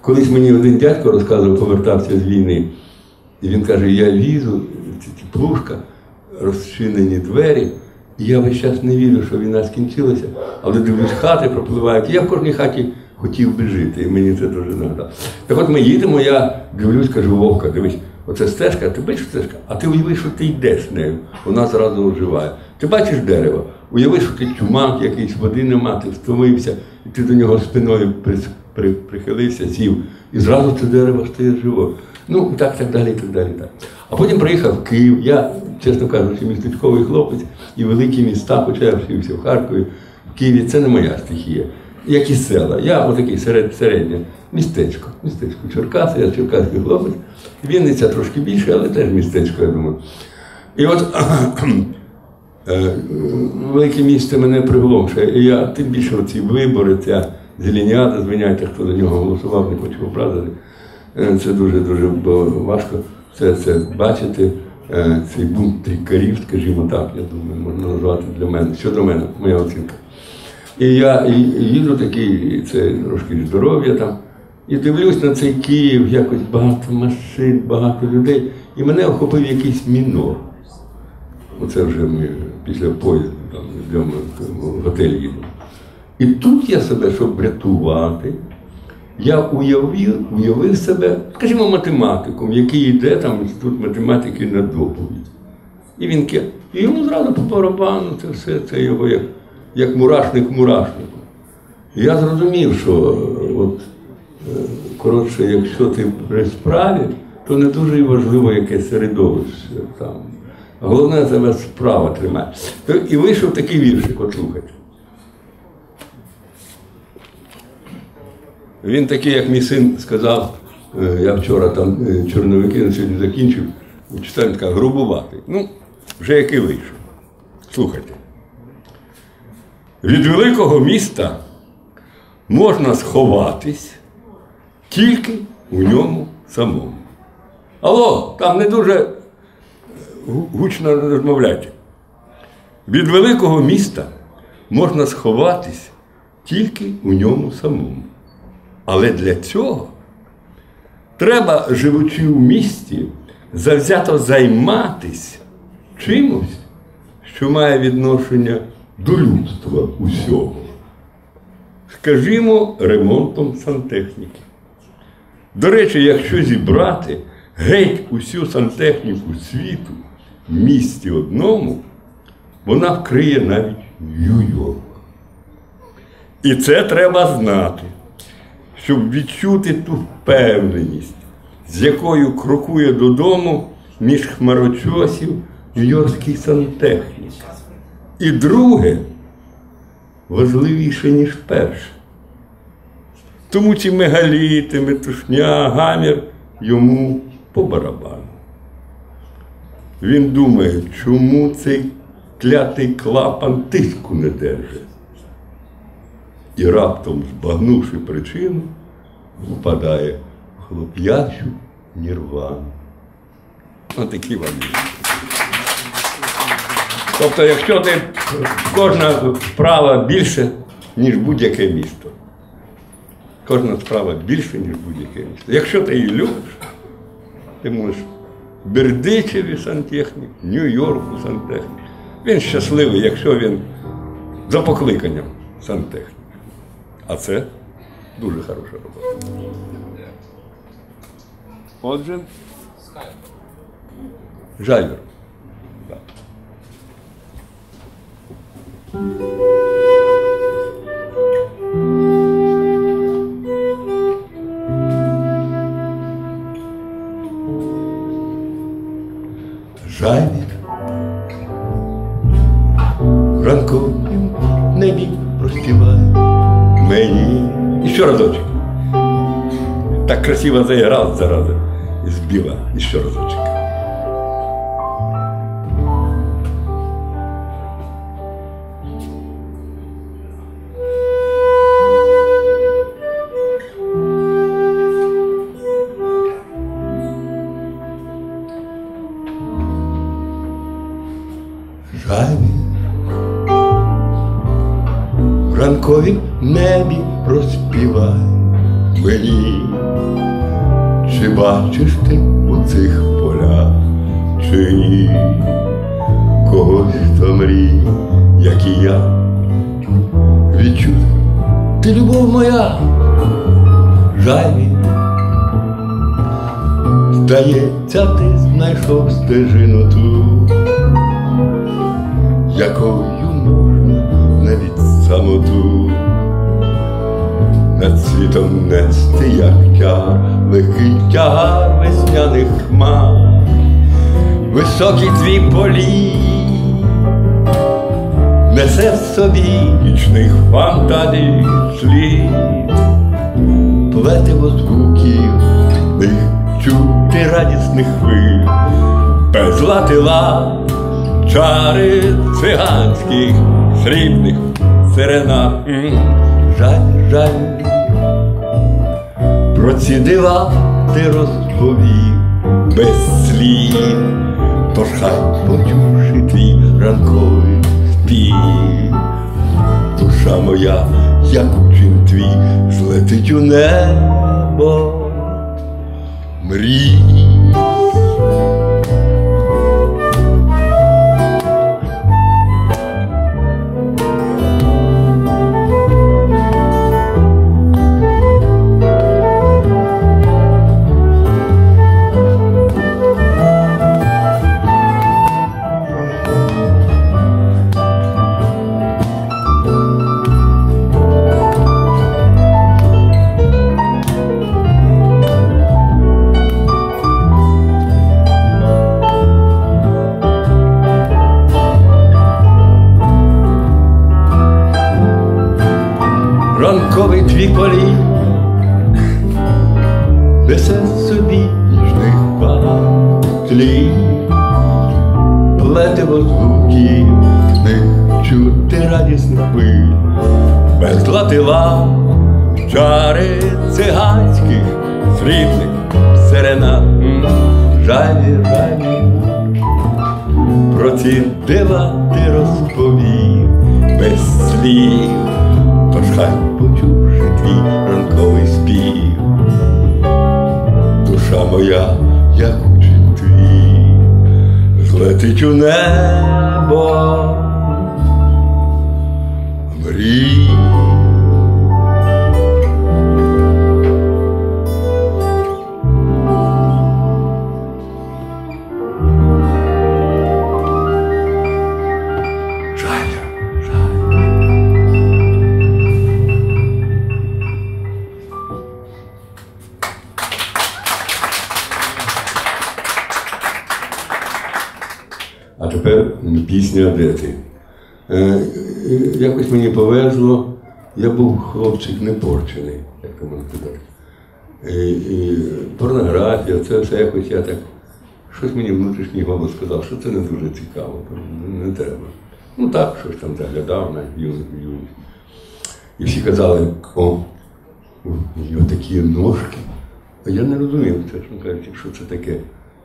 колись мені один дядько розказував, повертався з війни. І він каже: я лізу, ці теплушка, розчинені двері. І я весь час не вірю, що війна скінчилася, але дивлюсь, хати пропливають. І я в кожній хаті хотів би жити, і мені це дуже нагадало. Так от ми їдемо, я дивлюсь, кажу, Вовка, дивись, оце стежка, ти бачиш стежка, а ти уяви, що ти йдеш нею, вона зразу оживає. Ти бачиш дерево, уяви, що ти чумак, якийсь води нема, ти втомився, і ти до нього спиною при, при, прихилився, сів, і зразу це дерево стає живо. Ну, і так, так далі, і так далі. Так. А потім приїхав в Київ. Я, чесно кажучи, містечковий хлопець і великі міста, хоча я вчився в Харкові, в Києві це не моя стихія. Як і села. Я отакий серед, середнє містечко. Містечко Черкаси, я черкаський хлопець. Вінниця трошки більше, але теж містечко, я думаю. І от е, велике місце мене приголомшує. І я тим більше оці вибори, ця зеленіада, звиняйте, хто за нього голосував, не хочу образити. Е, Це дуже-дуже важко все це бачити. Е, Цей бунт трікарів, скажімо так, я думаю, можна назвати для мене. Щодо мене, моя оцінка. І я їду такий, це трошки здоров'я там. І дивлюсь на цей Київ, якось багато машин, багато людей. І мене охопив якийсь мінор. Оце вже ми після поїзду там йдемо в готель їдемо. І тут я себе, щоб врятувати, я уявив, уявив себе, скажімо, математиком, який йде там інститут математики на доповідь. І він і йому зразу по барабану це все, це його як, як мурашник мурашнику. Я зрозумів, що е, от, е, коротше, якщо ти при справі, то не дуже важливо, яке середовище там. Головне тебе справа тримає. І вийшов такий віршик, от слухайте. Він такий, як мій син сказав, е, я вчора там чорновики на сьогодні закінчив, читаю, така грубуватий. Ну, вже який вийшов. Слухайте. Від великого міста можна сховатись тільки у ньому самому. Алло, там не дуже гучно розмовляйте. Від великого міста можна сховатись тільки у ньому самому. Але для цього треба, живучи в місті, завзято займатись чимось, що має відношення до людства усього. Скажімо, ремонтом сантехніки. До речі, якщо зібрати геть усю сантехніку світу в місті одному, вона вкриє навіть Нью-Йорк. І це треба знати, щоб відчути ту впевненість, з якою крокує додому між хмарочосів нью-йоркський сантехнік. І друге важливіше, ніж перше. Тому ці мегаліти, метушня, гамір йому по барабану. Він думає, чому цей клятий клапан тиску не держить. І раптом, збагнувши причину, впадає в хлоп'ячу нірвану. Отакі вам. Тобто, якщо ти кожна справа більше, ніж будь-яке місто. Кожна справа більше, ніж будь-яке місто. Якщо ти її любиш, ти можеш в Бердичеві сантехнік, Нью-Йорку сантехнік. Він щасливий, якщо він за покликанням сантехнік. А це дуже хороша робота. Отже, Жайвер. Так. Жайвір. В ранковім небі проспівай мені. І ще разочок. Так красиво заіграв зараза. І збила. І ще разочок. Стежину ту, якою можна навіть самоту. Над світом нести, як тяг, легкий тягар весняних хмар, високі твій полі, несе в собі нічних фантазій слід, плетиво звуків, чути радісних хвиль, безлатила чари циганських срібних сирена. Жаль, жаль, про ці дива ти розповів без слів, тож хай почувши твій ранковий спів, душа моя, як чин твій, злетить у небо злетить це якось я так. Щось мені внутрішній голос сказав, що це не дуже цікаво, не, треба. Ну так, щось там заглядав на юність. І всі казали, о, у нього такі ножки. А я не розумів, чесно кажучи, що це таке.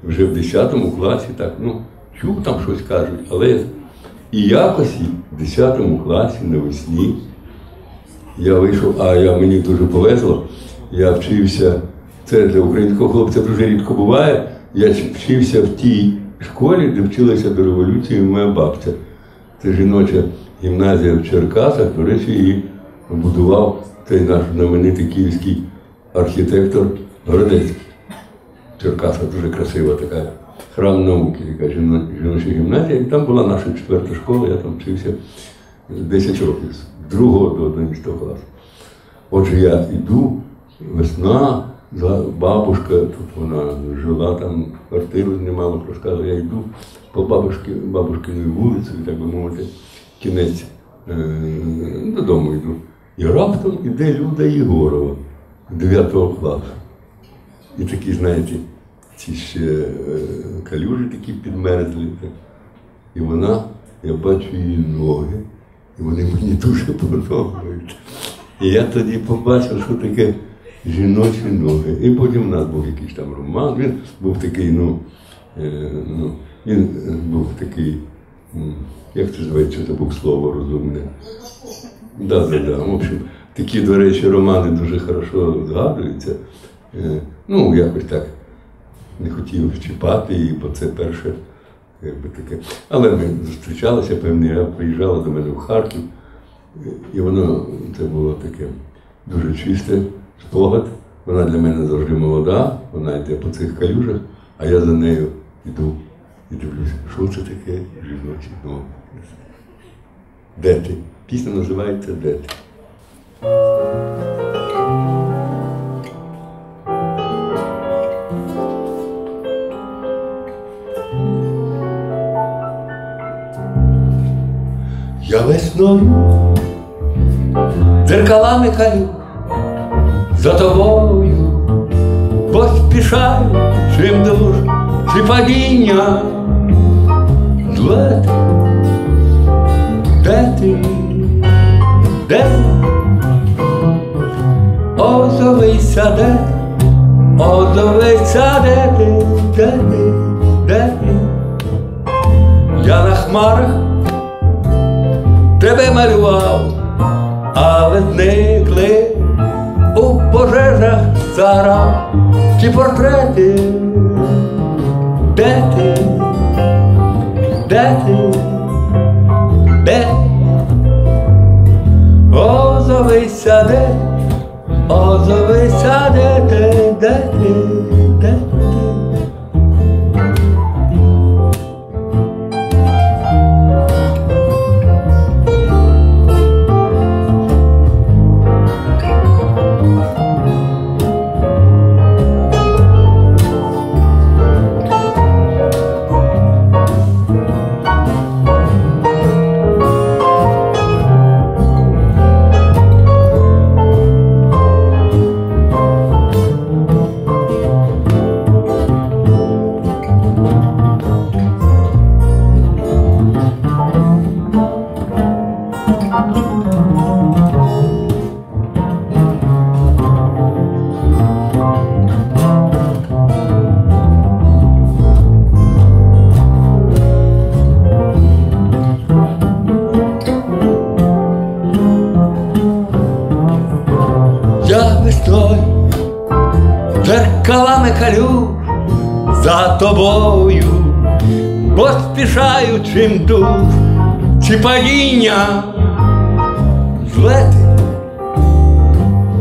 Вже в 10 класі так, ну, чув там щось кажуть, але і якось в 10 класі навесні я вийшов, а я, мені дуже повезло. Я вчився, це для українського хлопця дуже рідко буває. Я вчився в тій школі, де вчилася до революції моя бабця. Це жіноча гімназія в Черкасах, до речі, її будував цей наш знаменитий київський архітектор Городець. Черкаса дуже красива така храм науки, жіно- жіноча гімназія. І там була наша четверта школа, я там вчився 10 років, з другого до 11 класу. Отже, я йду, весна, бабушка, тут вона жила там, квартиру знімала, розказувала, я йду по бабушки, бабушкиною вулицею, так би мовити, кінець е, додому йду. І раптом іде Люда Єгорова 9 класу. І такі, знаєте, ці ще е, калюжі такі підмерзли. так. І вона, я бачу її ноги, і вони мені дуже подобаються. І я тоді побачив, що таке жіночі ноги. І потім в нас був якийсь там роман. Він був такий, ну, ну він був такий, як це зветься, це був слово розумне. Да, да, да. В общем, такі, до речі, романи дуже хорошо згадуються. Е, Ну, якось так не хотів чіпати бо це перше, якби таке. Але ми зустрічалися певний раз, приїжджала до мене в Харків, і воно це було таке дуже чисте спогад. Вона для мене завжди молода, вона йде по цих калюжах, а я за нею йду і дивлюся, що це таке жіночі ноги. Де ти? Пісня називається Де ти? Я весною дзеркалами калю за тобою. Поспішаю, чим душ, чи падіння? Злети, де ти, де? Озовися, де, озовися, де ти, де ти, де ти. Я на хмарах тебе малював, але зникли пожежах заграв ті портрети. Де ти? Де ти? Де? Озовися, де? Озовися, де ти? Де ти? За тобою, поспішаю чим дух, чи падіння. Злети,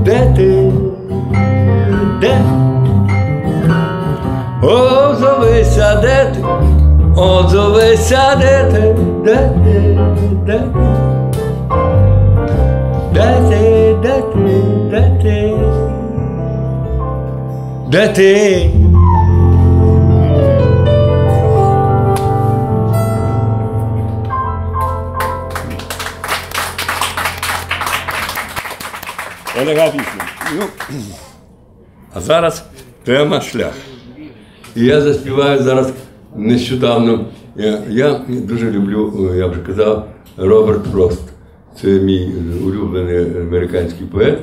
де ти, де? Озовися, де ти, озовися, де ти, де ти, де ти. Де ти, де ти, де ти? Де ти? Олега. Ну, а зараз тема шлях. І я заспіваю зараз нещодавно. Я, я дуже люблю, я вже казав, Роберт Фрост. Це мій улюблений американський поет.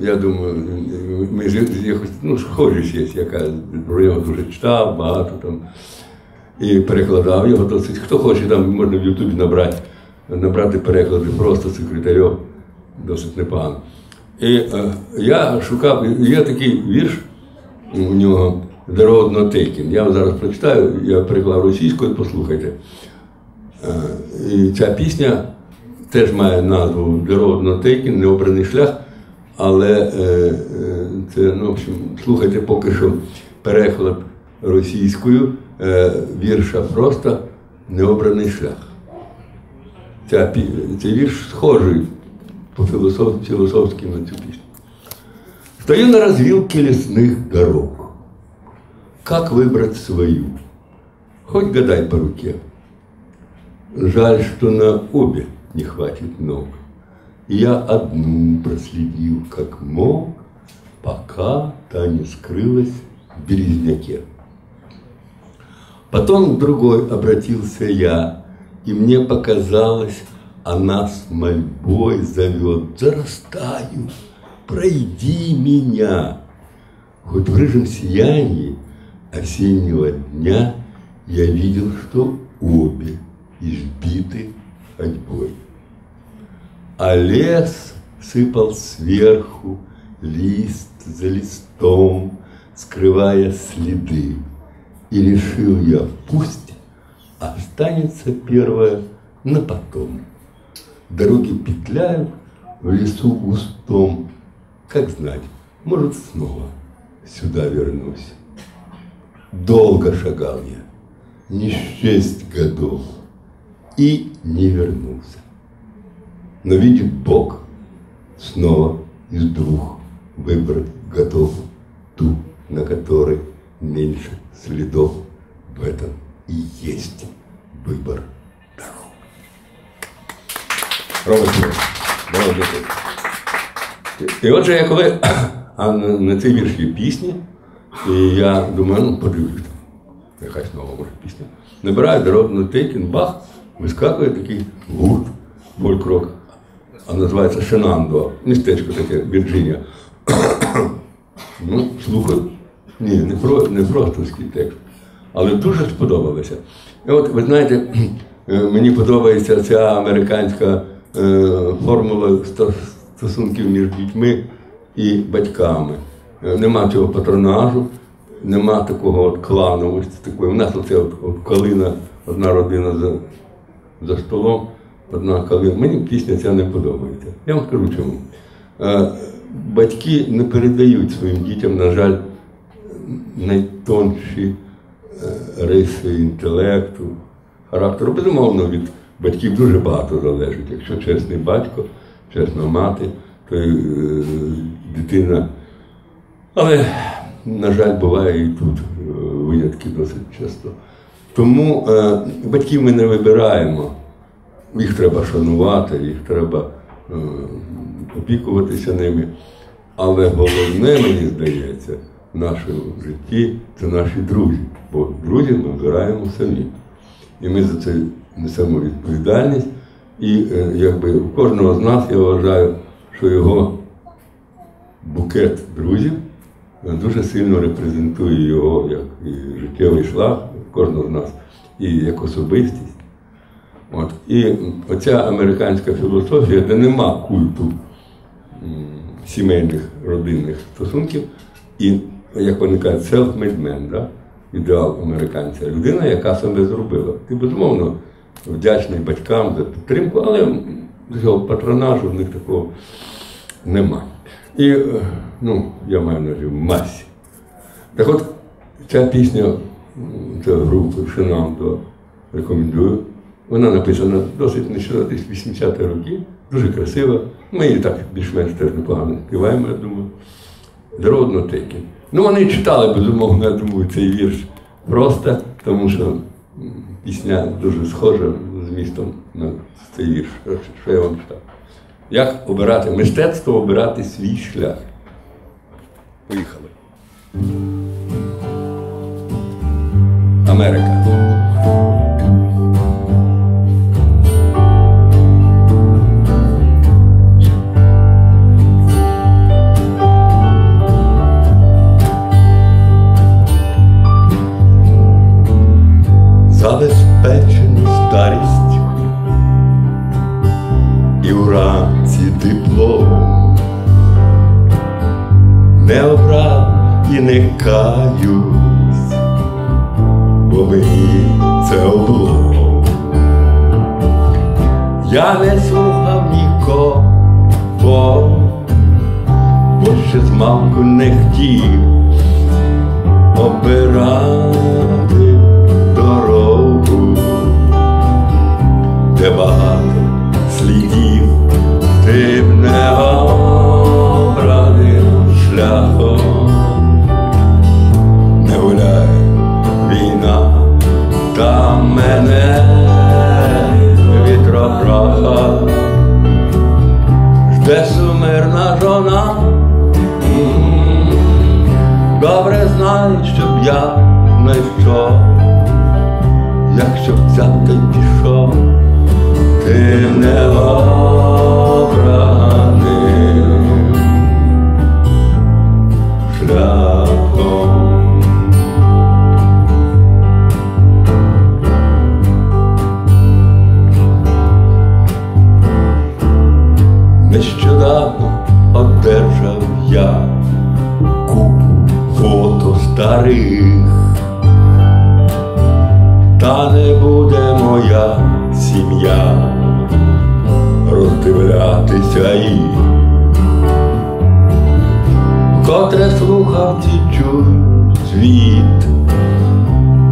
Я думаю, ми якось, ну, схожість є, яка про нього дуже читав, багато там. І перекладав його досить. Хто хоче, там можна в Ютубі набрати, набрати переклади просто секретарьов, досить непогано. І е, я шукав, є такий вірш у нього Дородно Тейкін. Я вам зараз прочитаю, я переклав російською, послухайте. Е, І ця пісня теж має назву Дородно Тейкін, необраний шлях. Але е, е, це, ну, в общем, слухайте поки що переклад російською е, вірша просто необраний шлях. Ця, цей вірш схожий по философ, философски на цю пісню. Стою на развилке лесных дорог. Как выбрать свою? Хоть гадай по руке. Жаль, что на обе не хватит ног. Я одну проследил как мог, пока та не скрылась в березняке. Потом к другой обратился я, и мне показалось, она с мольбой зовет, зарастаю, пройди меня. Хоть в рыжем сиянии осеннего дня я видел, что обе избиты ходьбой. А лес сыпал сверху лист за листом, скрывая следы. И решил я, пусть останется первое на потом. Дороги петляют в лесу густом. Как знать, может, снова сюда вернусь. Долго шагал я, не шесть годов, и не вернулся. Но видит Бог, снова из двух выбрать готов ту, на которой меньше следов. В этом и есть выбор. Робить. Робить. І отже, я коли а на, цей вірш є пісні, і я думаю, ну подивлюсь там, якась нова може пісня. Набираю дорогу тейкін, бах, вискакує такий гурт, фольк-рок, а називається Шенандо, містечко таке, Вірджинія. ну, слухаю. Ні, не, про, не простовський текст, але дуже сподобалося. І от ви знаєте, е, мені подобається ця американська формула стосунків між дітьми і батьками. Е, Нема цього патронажу, нема такого от клановості. Такої. У нас оце от, от калина, одна родина за, за столом, одна калина. Мені пісня ця не подобається. Я вам скажу чому. Е, Батьки не передають своїм дітям, на жаль, найтонші е, риси інтелекту, характеру. Безумовно, від батьків дуже багато залежить. Якщо чесний батько, чесна мати, то е, дитина. Але, на жаль, буває і тут е, винятки досить часто. Тому е, батьків ми не вибираємо. Їх треба шанувати, їх треба опікуватися ними. Але головне, мені здається, в нашому житті це наші друзі. Бо друзів ми обираємо самі. І ми за це несемо відповідальність. І е, якби у кожного з нас я вважаю, що його букет друзів дуже сильно репрезентує його як і життєвий шлях кожного з нас, і як особистість. От. І оця американська філософія, де нема культу сімейних родинних стосунків, і, як вони кажуть, self-made man, да? ідеал американця, людина, яка себе зробила. Ти безумовно вдячний батькам за підтримку, але цього патронажу в них такого нема. І е, ну, я маю на в масі. Так от ця пісня, ця група Шинамто рекомендую. Вона написана досить нещодавно, десь 80-ті роки, дуже красива. Ми її так більш-менш теж непогано співаємо, я думаю. Дородно теки. Ну, вони читали, безумовно, я думаю, цей вірш просто, тому що пісня дуже схожа з містом на цей вірш. Що- я вам читав? Як обирати мистецтво, обирати свій шлях. Поїхали. Америка. Не каюсь, бо мені це облом. Я не слухав нікого, бо ще змалку не хотів обирати дорогу, де багато мене вітрограха, жде сумирна жона. Добре знають, щоб я знайшов, якщо взяти пішов, тим необраним шляхом. Нещодавно одержав я купу фото старих, та не буде моя сім'я роздивлятися їх. Котре слухав слухавці чують звіт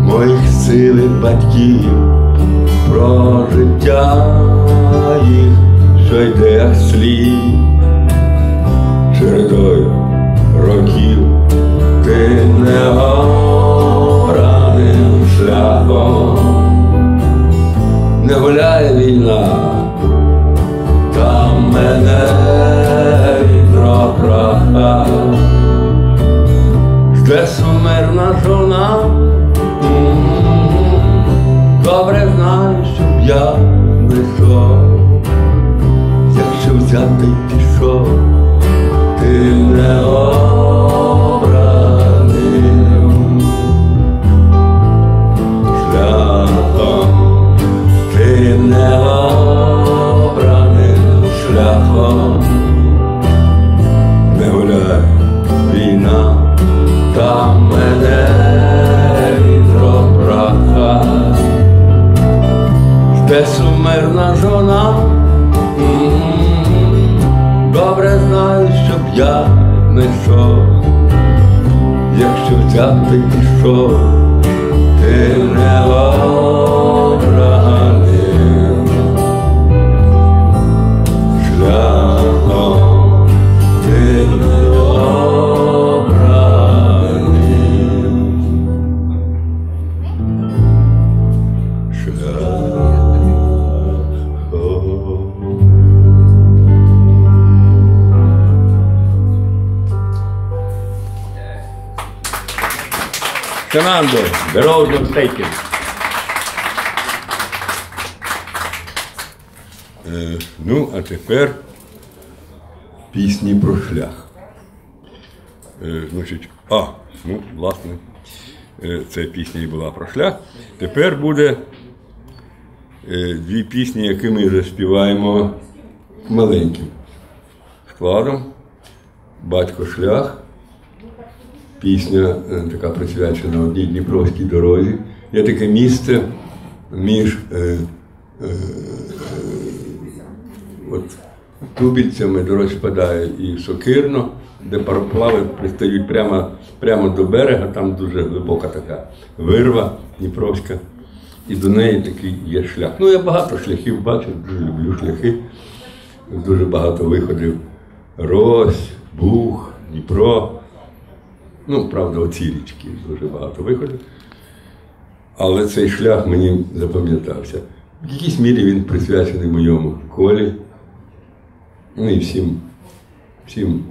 моїх сили батьків про життя їх, що йде слід чередою років. Ти не обраним шляхом, не гуляє війна, там мене вітро праха, жде сумирна жона, якщо взяти пішов, ти не обраним шляхом, ти не обраним шляхом, не гуляй, війна, там мене вітро праха, де сумирна жона, я не йшов, якщо взяти пішов, ти не обраним Was taken. Е, ну, а тепер пісні про шлях. Е, значить, а, ну, власне, е, ця пісня і була про шлях. Тепер буде е, дві пісні, які ми заспіваємо маленьким складом. Батько шлях. Пісня е, така присвячена одній Дніпровській дорозі. Є таке місце між е, е, е, от, Тубільцями дорога спадає і Сокирно, де пароплави пристають прямо, прямо до берега, там дуже глибока така вирва Дніпровська. І до неї такий є шлях. Ну, я багато шляхів бачив, дуже люблю шляхи. Дуже багато виходів. Рось, Буг, Дніпро. Ну, правда, оці річки дуже багато виходів. Але цей шлях мені запам'ятався. В якійсь мірі він присвячений моєму колі. Ну і всім, всім,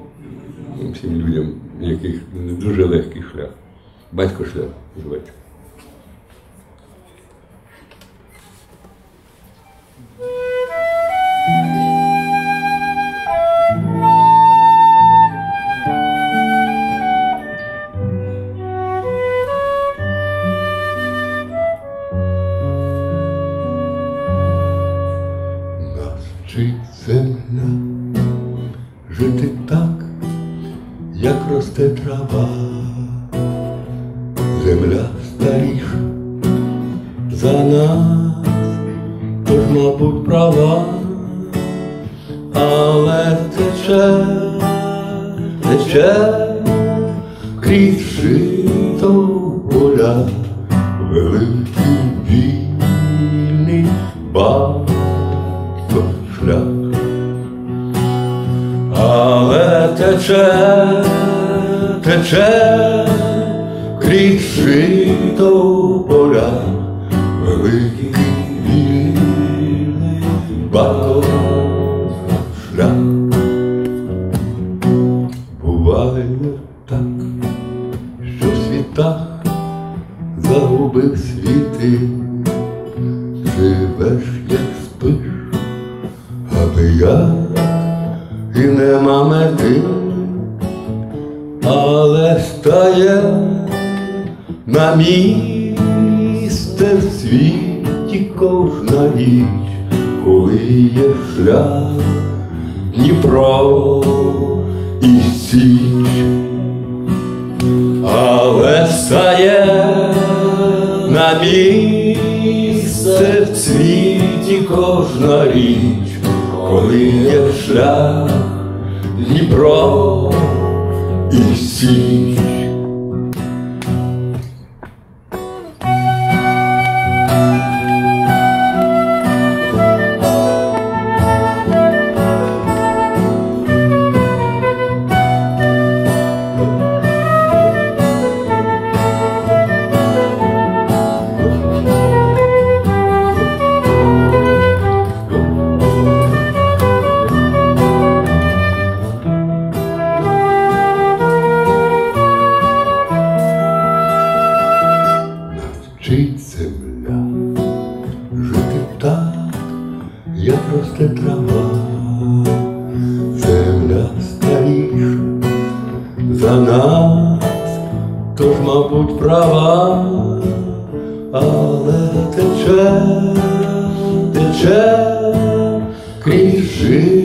всім людям, яких не дуже легкий шлях. Батько шлях називається. Нас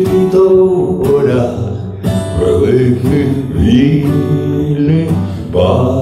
крізь великих вільних полях,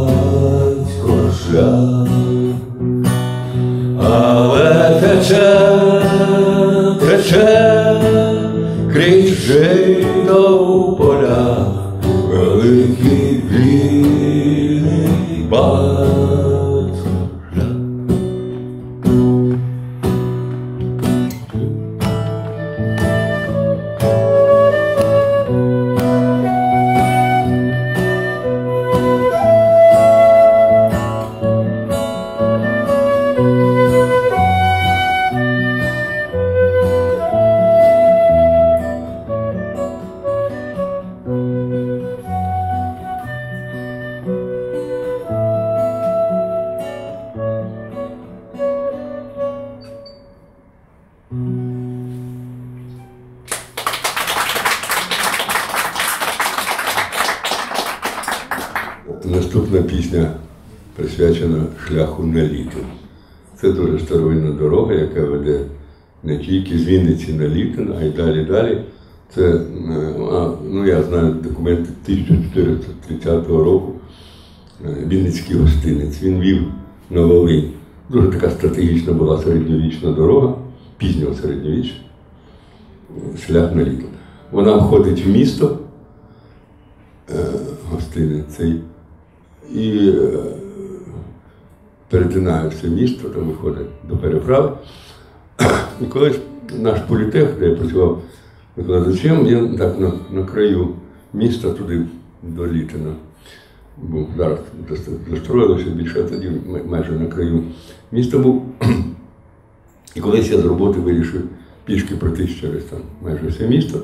шлях на. Вона входить в місто, е, цей, і е, перетинає все місто, там виходить до переправи. І колись наш політех, де я працював викладачем, він так на, на краю міста туди до Літина. Був зараз застроїлося більше, а тоді майже на краю міста був. І колись я з роботи вирішив пішки пройти через там майже все місто.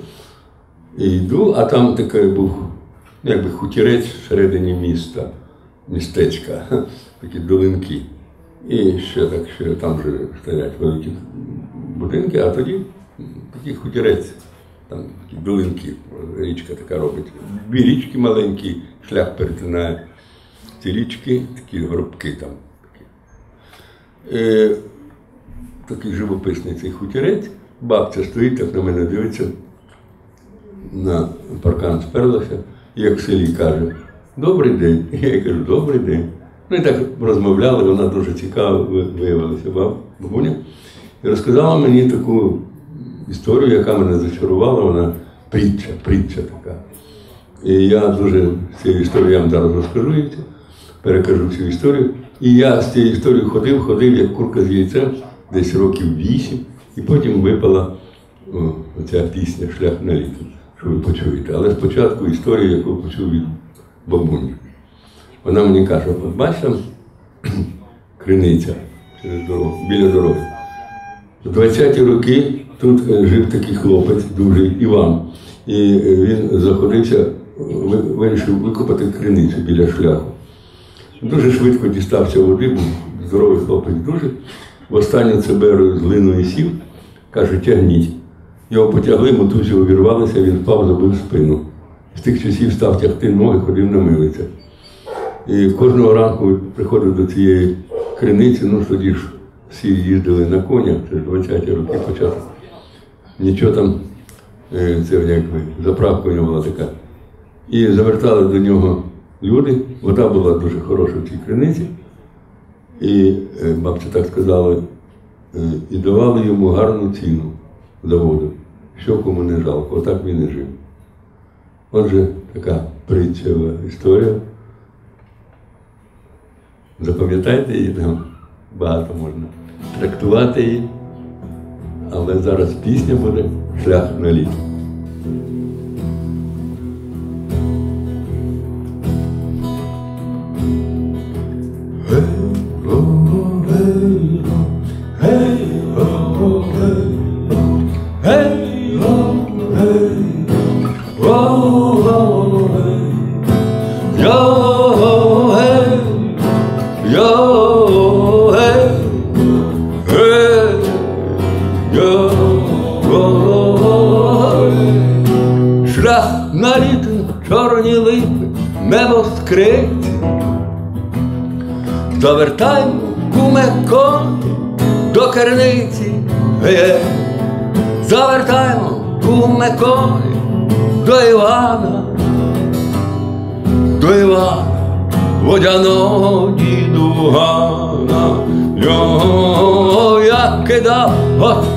І йду, а там такий був ну, якби хутірець всередині міста, містечка, такі долинки. І ще так, ще там вже стоять великі будинки, а тоді такий хутірець, там такі долинки, річка така робить. Дві річки маленькі, шлях перетинає. Ці річки, такі горбки там. Такі. Е, такий живописний цей хутірець, бабця стоїть, так на мене дивиться, на паркан сперлася, як в селі каже, добрий день. Я кажу, добрий день. Ну і так розмовляли, вона дуже цікава виявилася бабуня. І розказала мені таку історію, яка мене зачарувала, вона притча, притча така. І я дуже цю історію я вам зараз розкажу перекажу цю історію. І я з цією історією ходив, ходив, як курка з яйцем, десь років вісім, і потім випала о, оця пісня Шлях на літо, що ви почуєте. Але спочатку історію, яку почув від бабуні. Вона мені каже, от бач там криниця через дорогу, біля дороги. В 20-ті роки тут е, жив такий хлопець, дуже Іван. І е, він заходився, вирішив викопати криницю біля шляху. Дуже швидко дістався води, був здоровий хлопець дуже. В останню циберою з глиною сів, каже, тягніть. Його потягли, мотузі увірвалися, він впав, забив спину. З тих часів став тягти ноги, ходив на милицях. І кожного ранку приходив до цієї криниці, ну тоді ж всі їздили на конях, це ж 20-ті роки початок. Нічого там, е, це якби заправка у нього була така. І завертали до нього люди, вода була дуже хороша в цій криниці. І е, бабця так сказала, і давали йому гарну ціну за воду. Що кому не жалко, отак він і жив. Отже, така притчева історія. Запам'ятайте її, там багато можна трактувати її. Але зараз пісня буде Шлях на літо.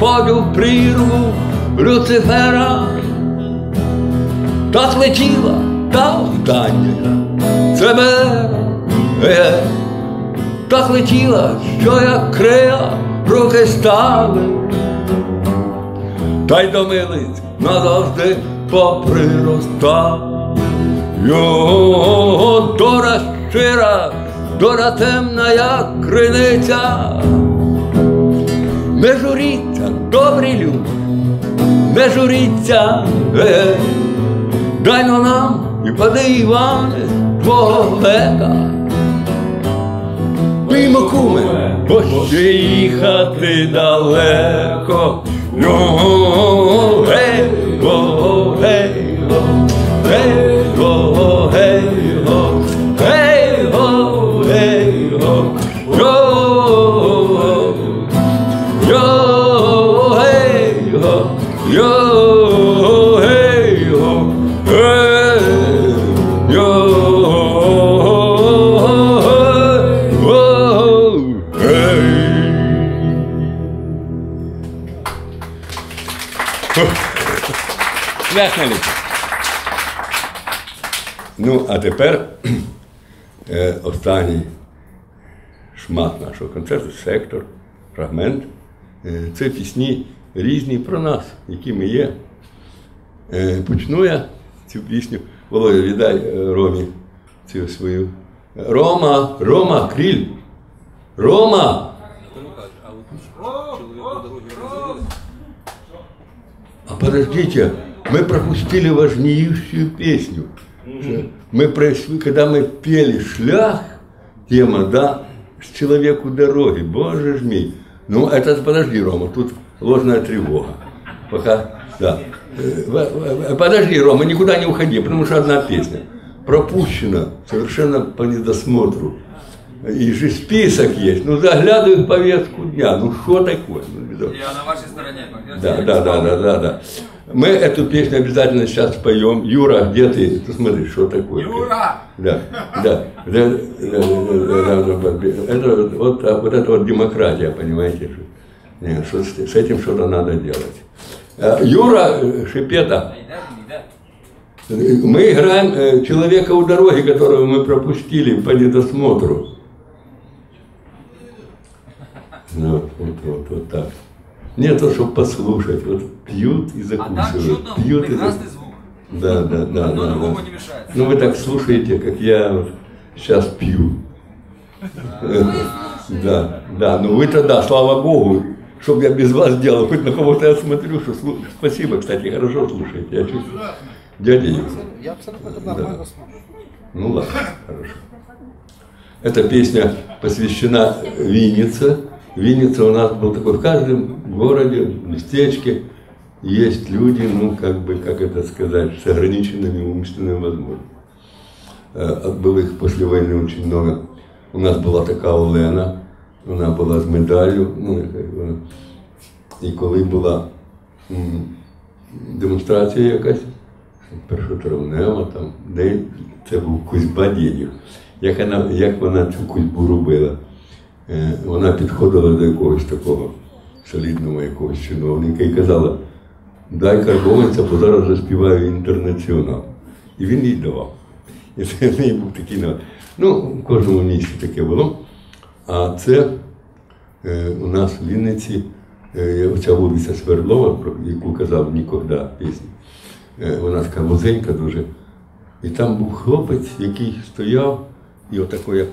У прірву Люцифера, так летіла та остання себе. Е, так летіла, що як крила руки стали, та й до милиць назавжди поприростали. Його дора щира, дора темна, як криниця. Не журіться, добрі люд, не журіться, е, дай но нам і пади, Іване, твого века. Пиймо куме, бо ще їхати далеко. Йо, гей, го, гей, Ну, а тепер е, останній шмат нашого концерту, сектор, фрагмент. Е, це пісні різні про нас, які ми є. Е, почну я цю пісню. Володя, віддай е, Ромі цю свою. Рома, Рома, кріль. Рома! А подождите, мы пропустили важнейшую песню. Мы прошли, когда мы пели «Шлях», тема, да, с человеку дороги, боже ж мой. Ну, это, подожди, Рома, тут ложная тревога. Пока, да. Э, Подожди, Рома, никуда не уходи, потому что одна песня. Пропущена совершенно по недосмотру. И же список есть. Ну, заглядывают повестку дня. Ну, что такое? Ну. Я на вашей стороне. Да, да, да, да, да, да. Мы эту песню обязательно сейчас споем. Юра, где ты? Ты смотри, что такое. Юра! Да, да. да, да, да, да, да, да. Это вот, вот, вот это вот демократия, понимаете? Нет, с, этим что-то надо делать. Э, Юра Шипета, мы играем э, человека у дороги, которого мы пропустили по недосмотру. Ну, вот, вот, вот так. Не то, чтобы послушать, вот пьют и А там закусывают. пьют и прекрасный звук. Да, да, да. Одно да, другому да. не мешает. Ну, вы так слушаете, как я сейчас пью. Э, Да, да, ну вы тогда, слава Богу, чтобы я без вас делал, хоть на кого-то я смотрю, что слу- спасибо, кстати, хорошо слушаете, я чувствую. Дядя Юра. Я абсолютно нормально слушаю. Ну ладно, хорошо. Эта песня посвящена Виннице. Винница у нас был такой, в каждом городе, местечке есть люди, ну, как бы, как это сказать, с ограниченными умственными возможностями. Э, Было их после войны очень много. У нас была така Олена, вона була з медаллю. Ну, яка вона. і коли була м, демонстрація якась, першотравнева, там, де це був Кузьба Дєдів. Як вона, як вона цю кузьбу робила? Е, Вона підходила до якогось такого солідного якогось чиновника і казала, дай карбованця, бо зараз заспіваю інтернаціонал. І він їй давав. І це в неї був такий на- Ну, в кожному місці таке було. А це е, у нас в Вінниці, е, оця вулиця Свердлова, про яку казав ніколи пісня. Е, вона така вузенька дуже. І там був хлопець, який стояв, і отако, як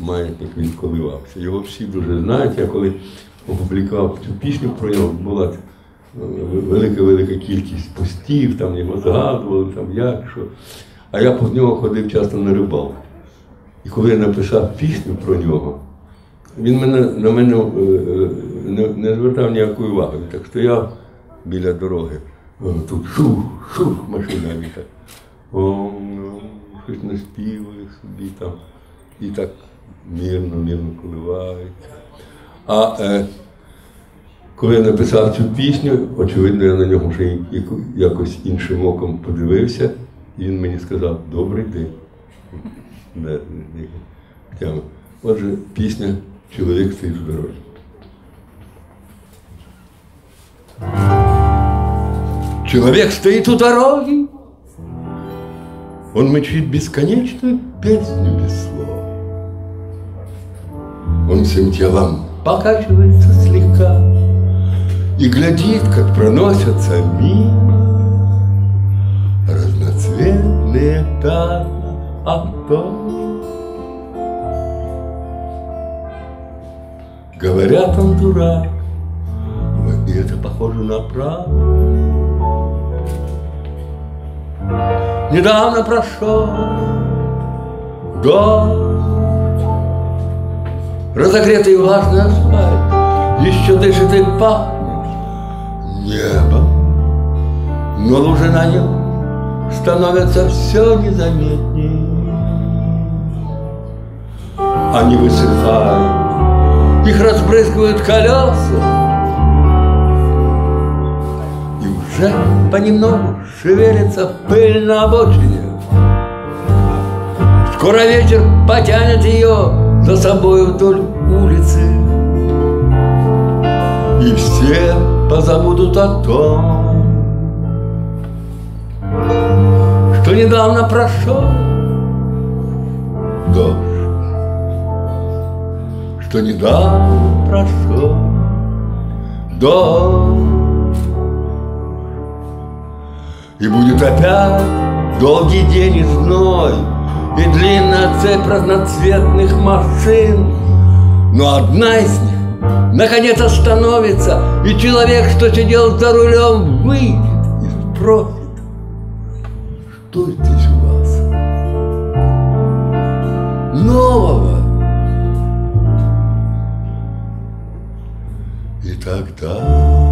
маятник він коливався. Його всі дуже знають. Я коли опублікував цю пісню про нього, була е, велика-велика кількість постів, там його згадували, там як, що. А я по нього ходив часто на рибалку. І коли я написав пісню про нього, він мене, на мене е, е, не, не звертав ніякої уваги. Він так стояв біля дороги. Тут шух, шух, машина літа. О, ну, щось наспівує собі там. і так мирно, мирно коливається. А е, коли я написав цю пісню, очевидно, я на нього вже якось іншим оком подивився, і він мені сказав Добрий день. Отже, пісня Чоловік стоїть в дорозі. Человек стоит у дороги, он мычит бесконечную песню без слов. Он всем телом покачивается слегка И глядит, как проносятся мимо Разноцветные пятна авто. Говорят, он дурак, и это похоже на правду. Недавно прошел дождь, Разогретый влажный асфальт. Еще дышит и пахнет небом Но лужи на нем становятся все незаметнее Они высыхают, их разбрызгивают колеса. И уже понемногу шевелится пыль на обочине. Скоро вечер потянет ее за собой вдоль улицы. И все позабудут о том, что недавно прошел дождь, что недавно прошел дождь. И будет опять долгий день и зной И длинная цепь разноцветных машин Но одна из них наконец остановится И человек, что сидел за рулем, выйдет и спросит Что здесь у вас? Нового И тогда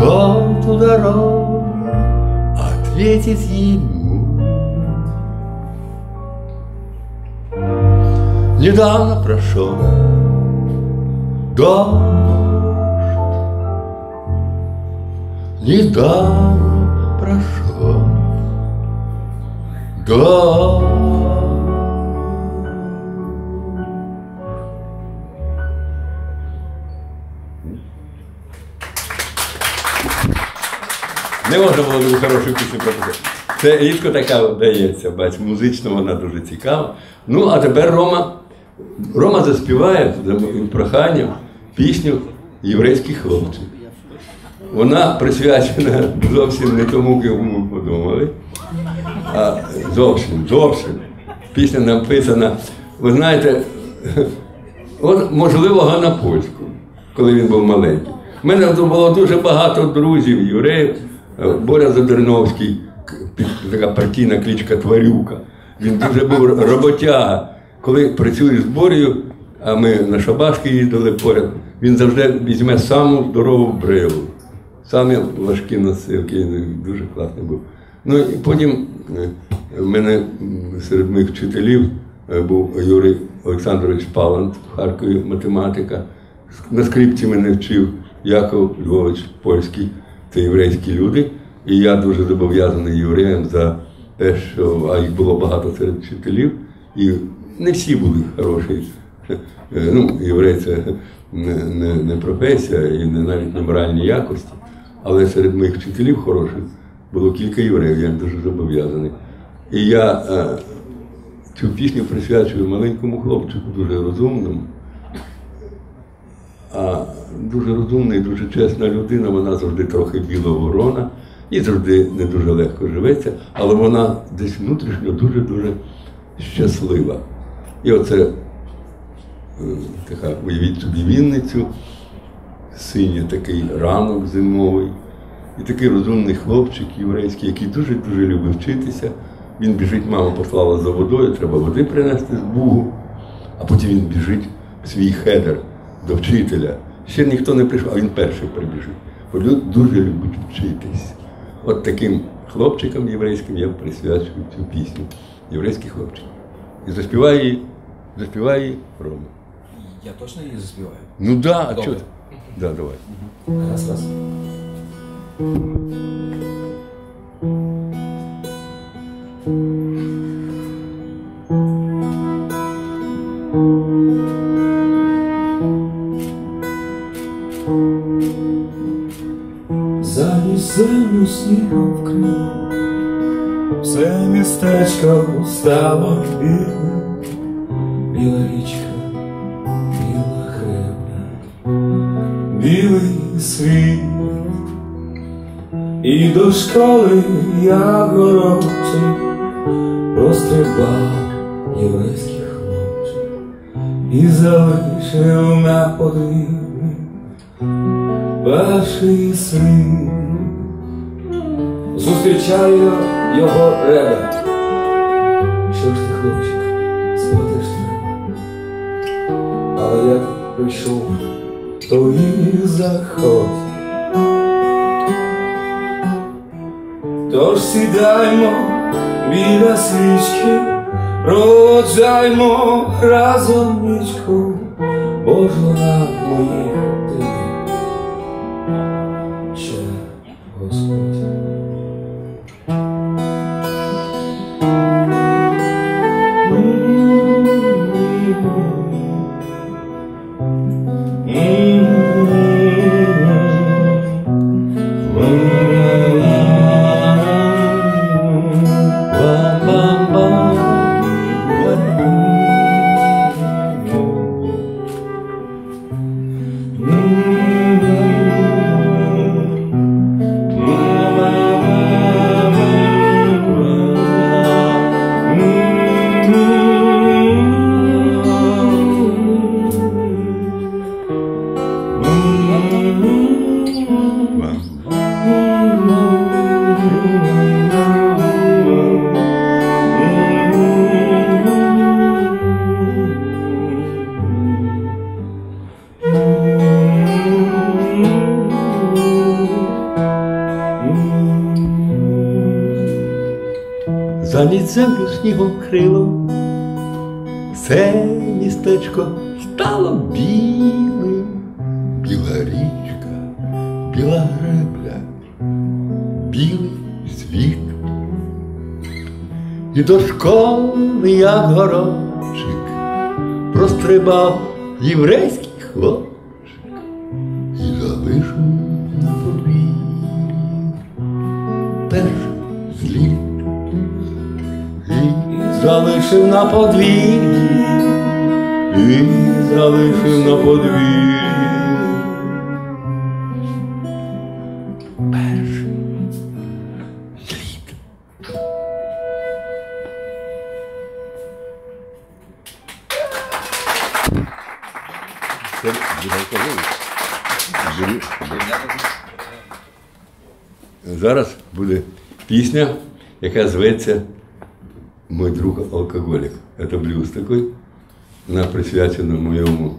тот у дороги ответит ему. Недавно прошел дождь, недавно прошел дождь. Не можна було дуже хорошу пісню прописати. Це рідко така вдається, бач, музично вона дуже цікава. Ну, а тепер Рома, Рома заспіває за моїм проханням пісню Єврейський хлопчик. Вона присвячена зовсім не тому, кому ми подумали. А зовсім, зовсім. Пісня написана. Ви знаєте, от можливо на польську, коли він був маленький. У мене було дуже багато друзів, євреїв. Боря Задерновський, така партійна кличка Тварюка. Він дуже був роботяга. Коли працюєш з Борєю, а ми на Шабашки їздили поряд, він завжди візьме саму здорову брилу. Самі важкі носилки, дуже класний був. Ну і потім е, в мене серед моїх вчителів е, був Юрій Олександрович Палант в Харкові, математика. На скрипці мене вчив Яков Львович Польський, це єврейські люди. І я дуже зобов'язаний євреям за те, що а їх було багато серед вчителів, і не всі були хороші. Е, Ну, єврей це не, не, не професія і не навіть не моральні якості. Але серед моїх вчителів хороших було кілька євреїв, я дуже зобов'язаний. І я е, цю пісню присвячую маленькому хлопчику, дуже розумному. А дуже розумна і дуже чесна людина, вона завжди трохи біла ворона і завжди не дуже легко живеться, але вона десь внутрішньо дуже-дуже щаслива. І оце е, така, уявіть собі Вінницю, синій такий ранок зимовий, і такий розумний хлопчик єврейський, який дуже-дуже любить вчитися. Він біжить, мама послала за водою, треба води принести з бугу, а потім він біжить в свій хедер до вчителя. Ще ніхто не прийшов, а він перший прибіжить. Бо люд дуже любить вчитись. От таким хлопчикам єврейським я присвячую цю пісню. Єврейський хлопчик. І заспіває її, заспіває її Рома. Я точно її заспіваю. Ну да, а Добре. чого? ти? Да, давай. Раз, раз. Замість землю снігом вкрив, все містечко стало білим, біла річка, біла гребля, білий світ, і до школи я горочий прострибав єврейський хлопчик і залишив на подвір'ї перший син. Зустрічаю його ребе. Що ж ти, хлопчик, спати ж треба. Але як прийшов, то і заходь. Тож сідаймо біля свічки, проводжаймо разом нічку, бо ж вона моїх єврейський хлопчик і залишив на подвір'ї перший зліт. І залишив на подвір'ї, і залишив на подвір'ї. Пісня, яка зветься Мой друг алкоголик. Это блюз такой. Вона присвячена моєму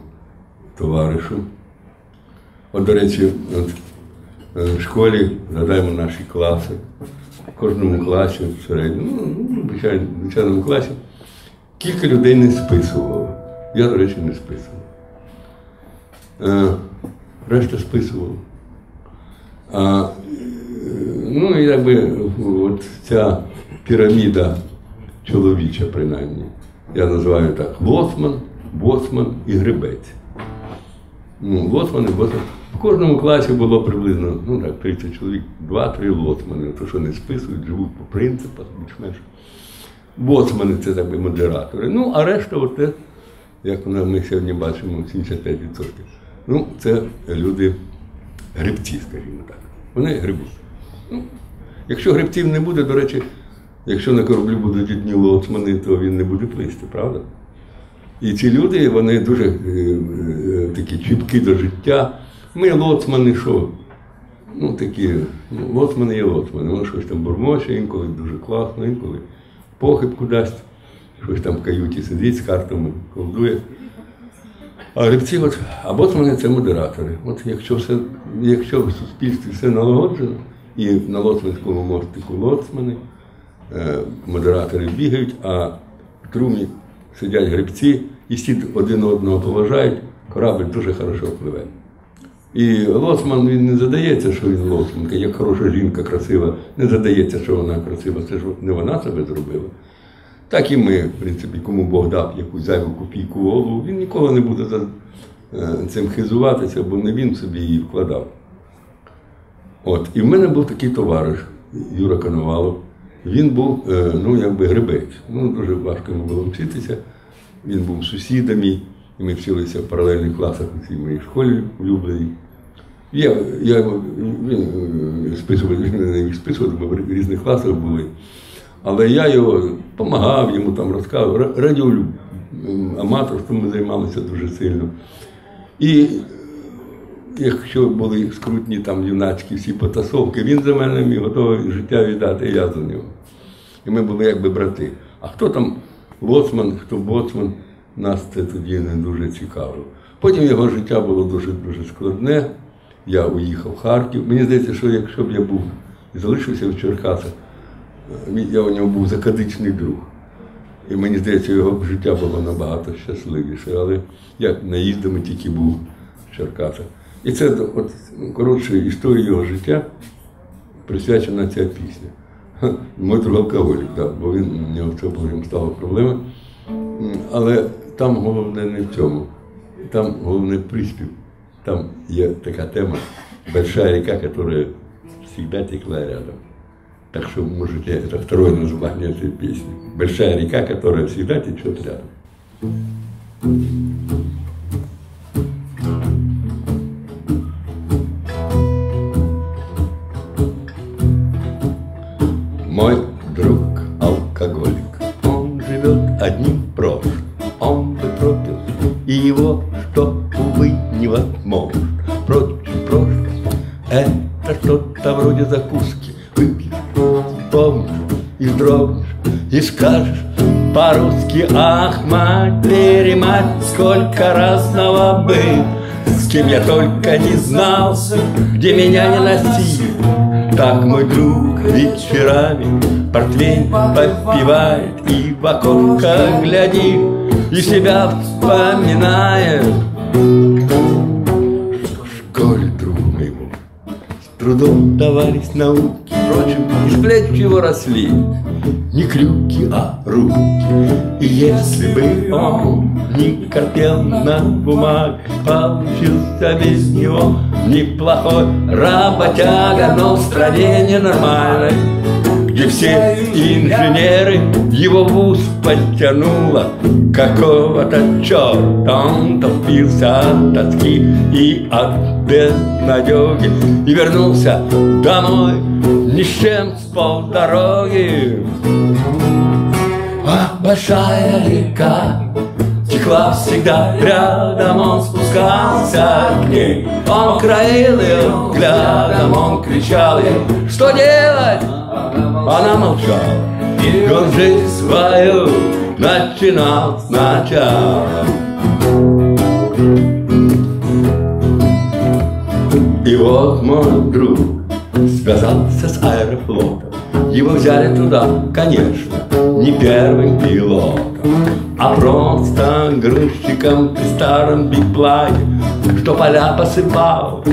товаришу. От, до речі, от, е, в школі згадаємо наші класи. В кожному класі, в середньому, ну, звичайно, в звичайному класі, кілька людей не списувало. Я, до речі, не списував. Е, решта списував. А, ну, якби от ця піраміда чоловіча, принаймні. Я називаю так лоцман, боцман і грибець. Ну, лоцман і боцман. В кожному класі було приблизно ну, так, 30 чоловік, 2-3 лоцмани, то що не списують, живуть по принципах більш-менш. Боцмани це так би модератори. Ну, а решта, от те, як ми сьогодні бачимо, 75%. Ну, це люди грибці, скажімо так. Вони грибуть. Якщо грибців не буде, до речі, якщо на кораблі будуть одні лоцмани, то він не буде плисти, правда? І ці люди, вони дуже е, е, такі чіпкі до життя. Ми лоцмани, що? Ну, такі, ну, лоцмани є лоцмани. Воно щось там бурмоче, інколи дуже класно, інколи похибку дасть, щось там в каюті сидить з картами, колдує. А грибці, от, а боцмани це модератори. От якщо все, якщо в суспільстві все налагоджено, і на лоцманському мостику лоцмани, е, модератори бігають, а в трумі сидять грибці, і всі один одного поважають, корабль дуже хорошо пливе. І лоцман він не задається, що він лоцман, як хороша жінка красива, не задається, що вона красива. Це ж не вона себе зробила. Так і ми, в принципі, кому Бог дав якусь зайву копійку голову, він ніколи не буде за е, цим хизуватися, бо не він собі її вкладав. От. І в мене був такий товариш Юра Коновалов. Він був, е, ну, якби грибець. Ну, дуже важко йому було вчитися. Він був сусідом мій, і ми вчилися в паралельних класах у цій моїй школі улюбленій. Я, я він е, списував, не їх списував, бо в різних класах були. Але я його допомагав йому там розказував. Ра- Радіо аматорством ми займалися дуже сильно. І якщо були скрутні там юнацькі всі потасовки, він за мене міг готовий життя віддати, і я за нього. І ми були якби брати. А хто там лоцман, хто боцман, нас це тоді не дуже цікавило. Потім його життя було дуже дуже складне. Я уїхав в Харків. Мені здається, що якщо б я був і залишився в Черкасах, е, я у нього був закадичний друг. І мені здається, його життя було набагато щасливіше. Але я наїздами тільки був в Черкасах. І це от, коротше історія його життя присвячена ця пісня. Друг алкоголік, да, бо він у нього це потім стало проблема. Але там головне не в цьому. Там головне приспів. Там є така тема большая река, которая всегда текла рядом. Так что можете, это второе название этой песни. Большая река, которая всегда течет рядом. И его, что, увы, невозможно. Впрочем, прошлое — это что-то вроде закуски. Выпьешь, помнишь и дрогнешь, и скажешь по-русски «Ах, мать, сколько разного было!» С кем я только не знался, где меня не носили. Так мой друг вечерами портвейн попивает И в окошко глядит, и себя вспоминает. Что в школе другу моему с трудом давались науки, Впрочем, из плеч его росли не крюки, а руки. И если бы он не корпел на бумаге, Получился без него неплохой работяга, Но в стране ненормальной, где все инженеры его в вуз подтянуло какого-то черта. Он топился от тоски и от безнадеги И вернулся домой ни с чем с полдороги. А большая река текла всегда рядом, он спускался к ней. Он краил ее взглядом, он кричал ей, что делать? Она молчала, и он жизнь свою начинал сначала. И вот мой друг связался с аэрофлотом. Его взяли туда, конечно, не первым пилотом, а просто грузчиком при старом биплане, что поля посыпал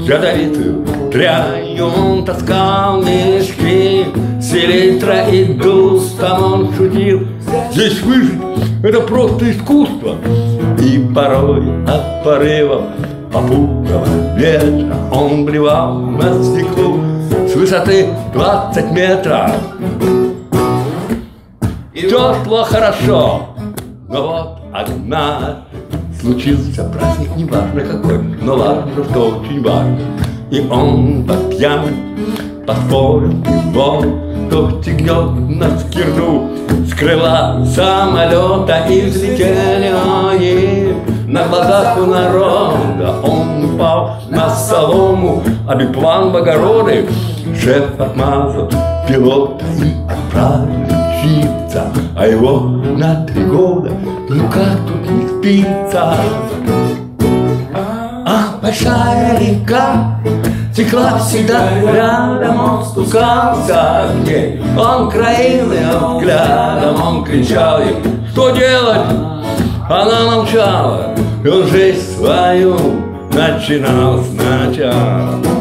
ядовитую дрянью. Он таскал мешки селитра и дустом он шутил. Здесь выжить — это просто искусство. И порой от порывов попутного ветра Он блевал на стекло с высоты 20 метров. Тепло хорошо, но вот одна Случился праздник, неважно какой, но важно, что очень важно. И он под пьян поспорил его, кто стегнет на скирду с крыла самолета и взлетели они на глазах у народа. Он упал на солому, а биплан в огороды. Шеф отмазал пилота и отправил учиться, а его на три года, ну как тут не спится? Большая река текла всегда рядом, он спускался к ней. Он краил ее взглядом, он кричал ей, что делать? Она молчала, и он жизнь свою начинал сначала.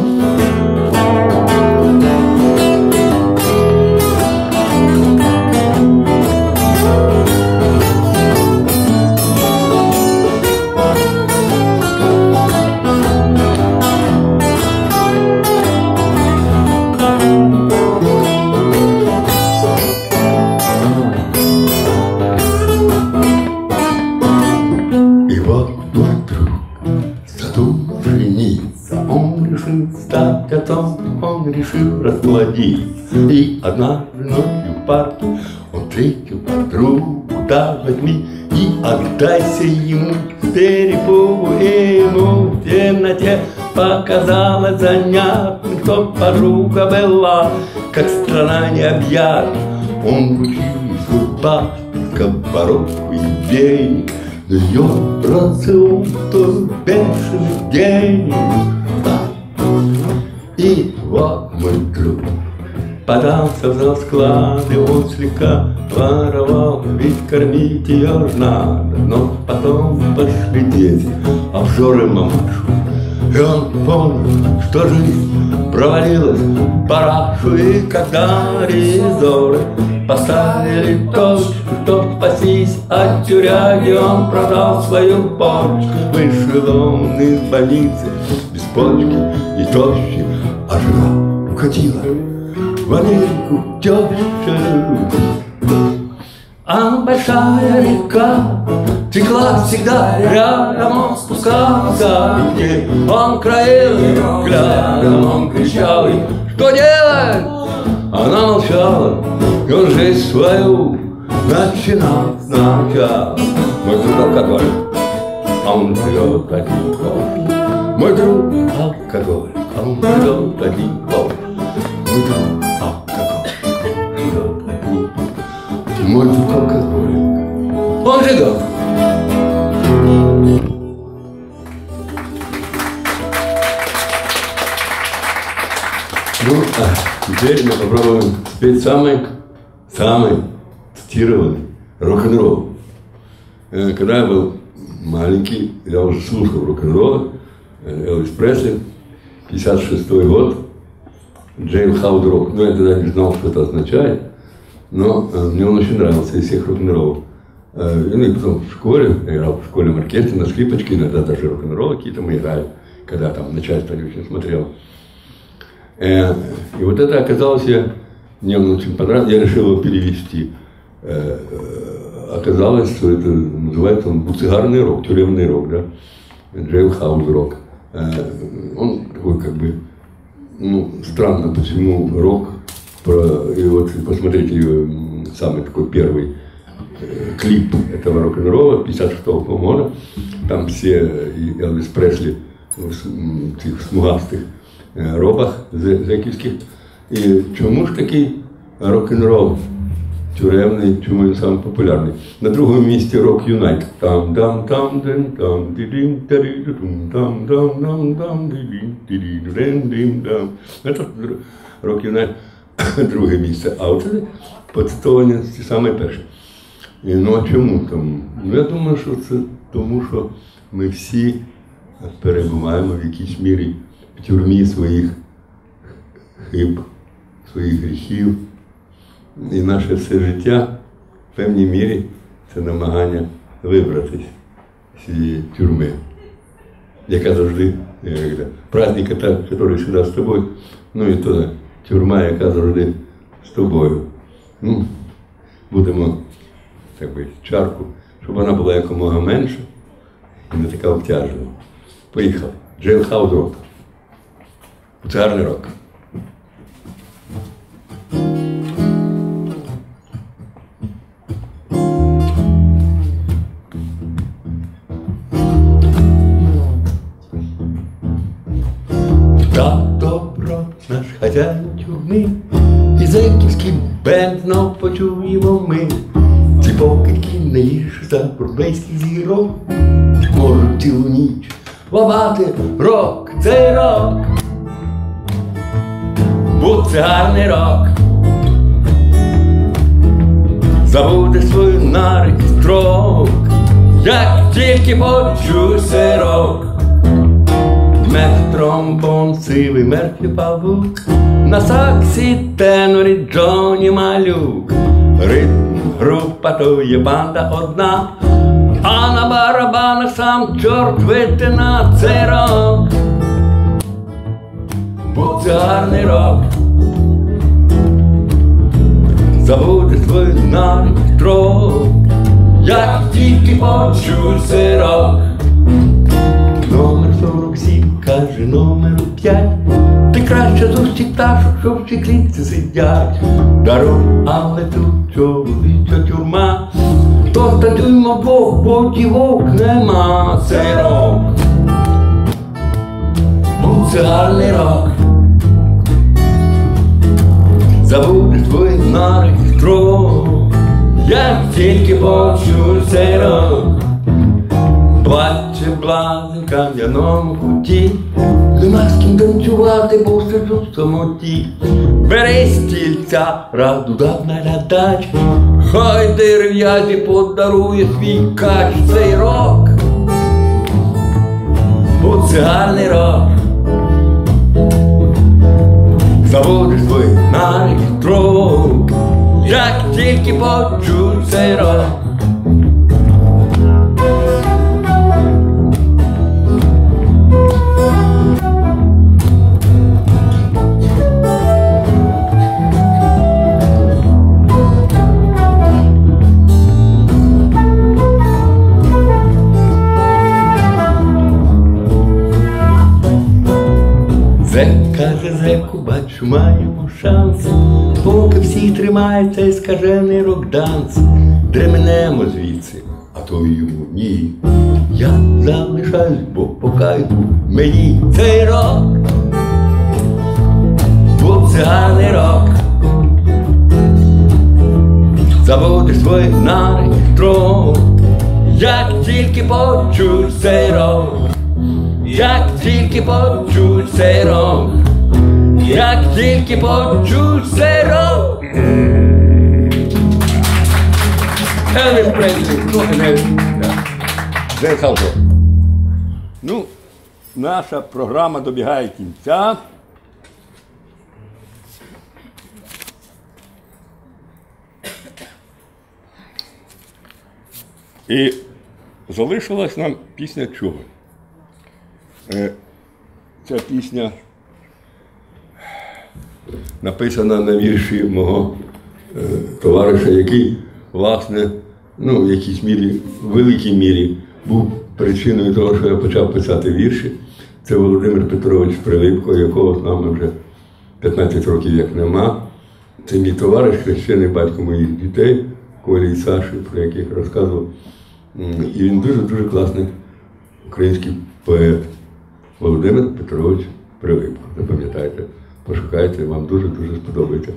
Решил расплодиться. И однажды ночью в парке он встретил подругу, да возьми и отдайся ему перепугу, ему в темноте показалось занятным, что подруга была, как страна необъятна. Он вручил паспорт, сковородку и веник, но ее рацион стоил бешеных денег. И вот мой друг подался в расклады, он слегка воровал, ведь кормить ее ж надо. Но потом пошли дети, обжоры мамашу. И он понял, что жизнь провалилась парашу, и когда ревизоры поставили точку, чтоб спастись от тюряги, он продал свою почку. Вышел он из больницы без почки и тощий, а жена укатила в Америку тещу. А большая река текла всегда рядом, он спускался к ней. Он краил ее взглядом, он кричал ей, что делать? Она молчала, и он жизнь свою начинал сначала. Мой друг алкоголь, а он пьет один кофе. Мой друг алкоголь, он жигал. Ну, а теперь мы попробуем спеть самый, самый цитированный рок-н-ролл. Э, когда я был маленький, я уже слушал рок-н-ролл, э, Элвис Пресли, 56 год, Jailhouse Rock. Ну, я тогда не знал, что это означает, но э, мне он очень нравился из всех рок-н-роллов. Э, Ну и потом в школе, я играл в школьном оркестре на скрипочке, иногда даже рок-н-роллы какие-то мы играли, когда там начальство не очень смотрело. Э, И вот это оказалось, я, мне он очень понравился, я решил его перевести. Э, э, Оказалось, что это называется он буцегарный рок, тюремный рок, да, джейлхаус рок. Э, Он такой как бы, ну, странно, почему рок, про, и вот посмотрите м, самый такой первый э, клип этого рок-н-ролла 56 года, там все и Элвис Пресли в с- м, цих смугастих е, робах зе- зеківських. І чому ж такий рок-н-рол Тюремний, чому він самий популярний? На другому місці рок Юнайт. Там дам там дим там дидим таридум там дам дам дам дидим дидим дим дам. Це рок Юнайт друге місце. А оце поцитовані саме перше. І, ну а чому там? Ну, я думаю, що це тому, що ми всі перебуваємо в якійсь мірі в тюрмі своїх хиб, своїх гріхів. І наше все життя в певній мірі це намагання вибратись з цієї тюрми, яка завжди, праздник, який завжди з тобою, ну і то тюрма, яка завжди з тобою. Ну, будемо так би, чарку, щоб вона була якомога менша і не така обтяжена. Поїхали. Джейлхаус рок. Це гарний рок. Наш хазяїн і зеківський бенд знов почуємо ми. Ці покидьки не гірше за бродвейських зірок, можуть цілу ніч ловати рок, цей рок. Бо це гарний рок. забуде свою нари і строк, як тільки почуй сирок. Метромбон сивий мертвий павук, на саксі тенорі Джоні Малюк. Ритм група то є банда одна, а на барабанах сам чорт витина цей рок. Бо це гарний рок. Забуде свій навіть трок, як тільки почуй сирок. Номер 47 каже номеру 5 Ти краще з усіх пташок, що в цій клітці сидять. Даруй, але тут чоловіча тюрма. То статуймо двох, бо дівок нема. Це рок. Був це гарний рок. Забуде свій нарик строк, як тільки почуй цей рок. Плаче блазень в кам'яному куті, нема з ким танцювати, бо сиджу в самоті. Бери стільця, раду дав наглядач, хай дерев'язі подарує свій кач цей рок. Бо це гарний рок. Заводиш свій навик строк, як тільки почуй цей рок. Зек каже зеку, бачу, маємо шанс. Поки всі тримаються і скажений рок-данс. Дременемо звідси, а то йому ні. Я залишаюсь, бо по мені цей рок. Бо це гарний рок. Заводиш свої нари строк, як тільки почуй цей рок. Як тільки почуй цей як тільки почуй цей рок. Ну, не, Де Ну, наша програма добігає кінця. І залишилась нам пісня чого? Е, Ця пісня написана на вірші мого е, товариша, який, власне, ну, в якійсь мірі, в великій мірі був причиною того, що я почав писати вірші. Це Володимир Петрович Прилипко, якого з нами вже 15 років як нема. Це мій товариш, хрещений батько моїх дітей, Колі і Саші, про яких розказував. І він дуже-дуже класний український поет. Володимир Петрович Прилипко. Запам'ятайте, пошукайте, вам дуже-дуже сподобається.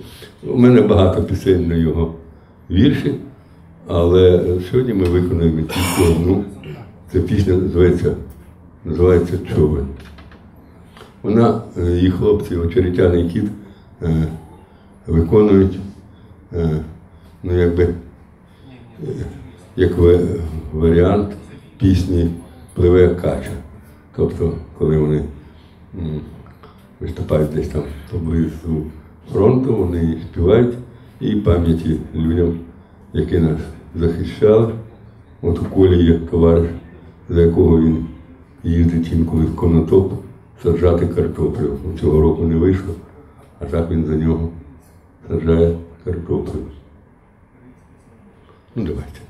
У мене багато пісень на його вірші, але сьогодні ми виконуємо тільки одну. Ця пісня називається, називається Човен. Вона, е, її хлопці, очеретяний кіт, е, виконують, е, ну, якби, як ва- варіант пісні Пливе кача. Тобто, коли вони виступають десь там поблизу фронту, вони співають і пам'яті людям, які нас захищали. От у колі є товариш, за якого він їздить інколи в конотоп саджати картоплю. Ну, Цього року не вийшло, а так він за нього саджає картоплю. Ну, давайте.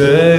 Shame.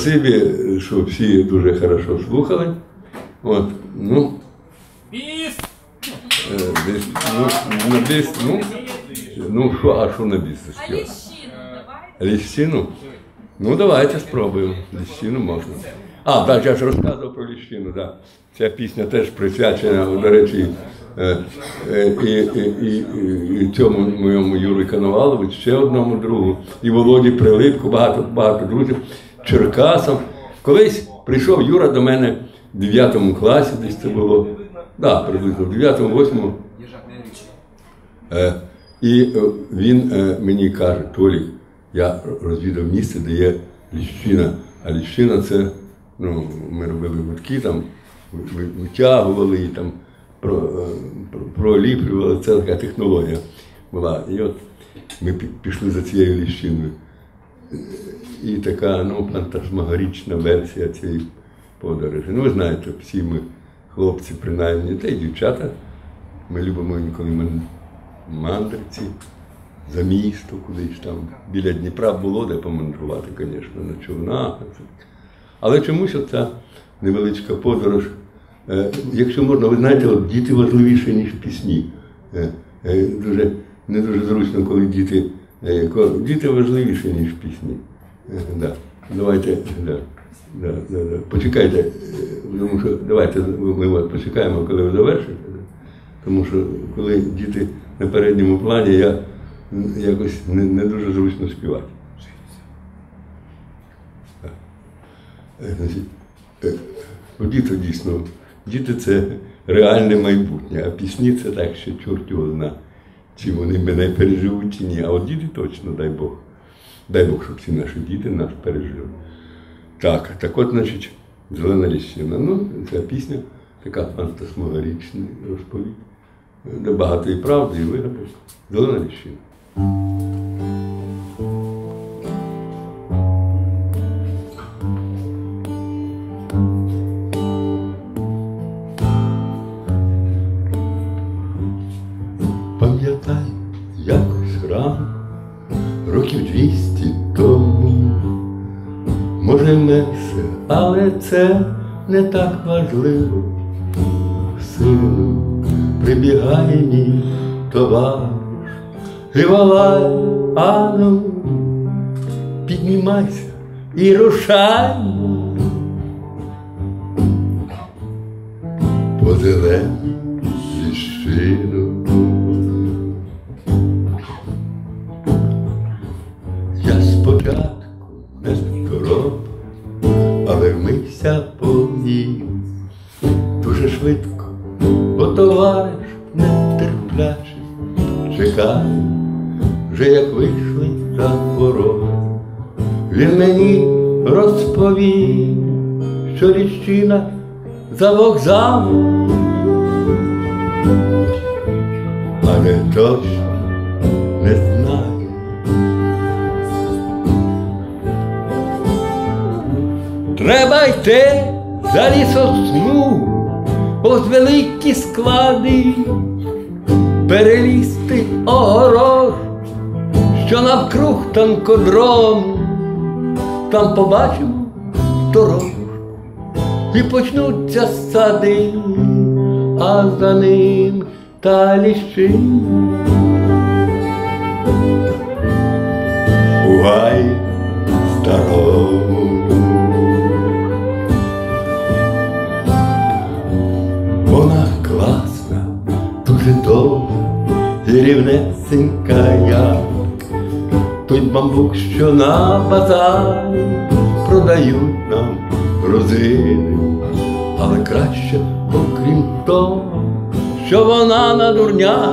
Спасибі, що всі дуже хорошо слухали. От, ну, Біс! е, десь, ну, на біс, ну, ну, що, а що на біс? А ліщину давай. Ліщину? Ну, давайте спробуємо. Ліщину можна. А, так, я ж розказував про ліщину, так. Ця пісня теж присвячена, до речі, е, е, і, і, і, і, і цьому моєму Юрію Коноваловичу, ще одному другу, і Володі Прилипку, багато, багато друзів, Черкасам. Колись прийшов Юра до мене в 9 класі, десь це було, да, приблизно в 9-8 Е, І е, він е, мені каже, Толік, я розвідав місце, де є ліщина. А ліщина це, ну, ми робили гудки, там витягували і там про, е, про- проліплювали. Це така технологія була. І от ми пішли за цією ліщиною. І така ну, фантасмагорічна версія цієї подорожі. Ну, ви знаєте, всі ми хлопці, принаймні, та й дівчата. Ми любимо інколи ман- мандриці за місто, кудись там. Біля Дніпра було де помандрувати, звісно, на човнах. Але чомусь ця невеличка подорож. е, Якщо можна, ви знаєте, от діти важливіші, ніж пісні. Е, е, Дуже, не дуже зручно, коли діти. Діти важливіші, ніж пісні. Да. Давайте, да. Да, да, да. Почекайте, е, тому що давайте ми вас почекаємо, коли ви завершите. Тому що коли діти на передньому плані, я якось не, не дуже зручно співати. Е, е, ну, Діти дійсно, діти це реальне майбутнє, а пісні це так, що чорт його зна, чи вони мене переживуть, чи ні. А от діти точно, дай Бог. Дай Бог, щоб всі наші діти нас пережили. Так, так от, значить, Зелена ліщина. Ну, ця пісня така фантасмагорічна розповідь. Де багато і правди, і вигадок. Зелена ліщина. Волає, ану, піднімайся і рушай. Навкруг там побачимо дорогу, і почнуться сади, а за ним та ліщина. У гай старому. Вона класна, дуже довга і рівнесенька як той бамбук, що на базарі продають нам розини, але краще, окрім того, що вона на дурняк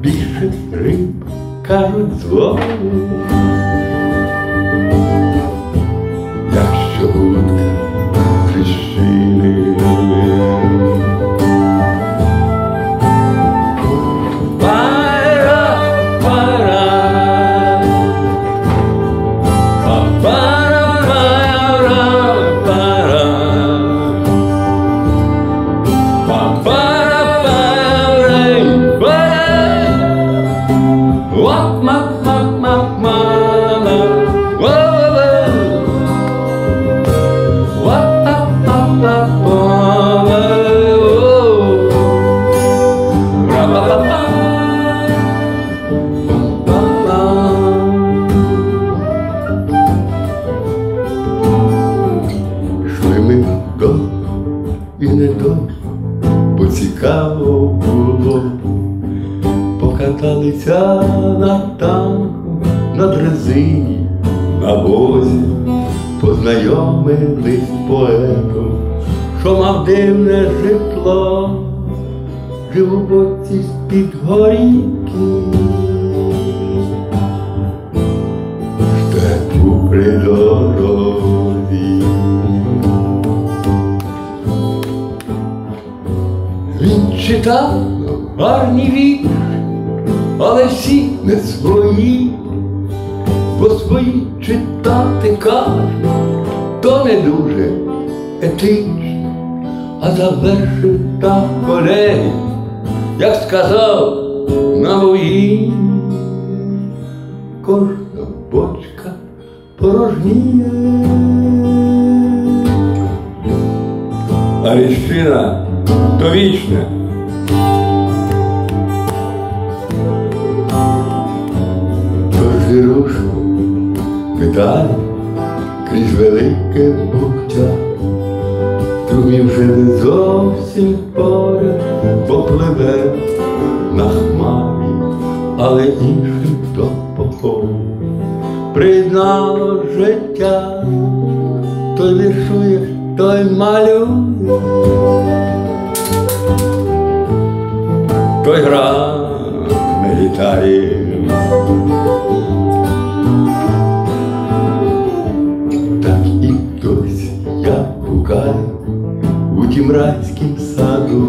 більше риб, кажуть, дзвонить. Якщо утка тріщини. Дивне житло, жив у боці з-під горіки. Степу при дорозі. Він читав гарні вірші, але всі не свої, бо свої читати кажуть, то не дуже етично, а завершив так колеги, як сказав на мої, кожна бочка порожніє. А ріщина то вічне. Тож і рушу медаль крізь велике буття. Другий вже не зовсім поряд, бо пливе на хмарі, але іншим допомог. Признало життя, той віршує, той малює, той гра на гітарі. Так і досі я гукаю тім райськім саду,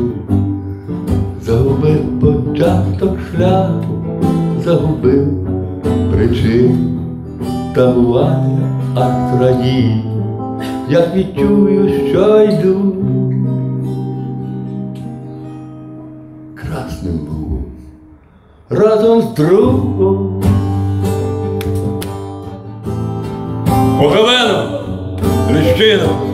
загубив початок шляху, загубив причин, та аж радій, як відчую, що йду. Красним був разом з другом. Погавеном, Ліщином.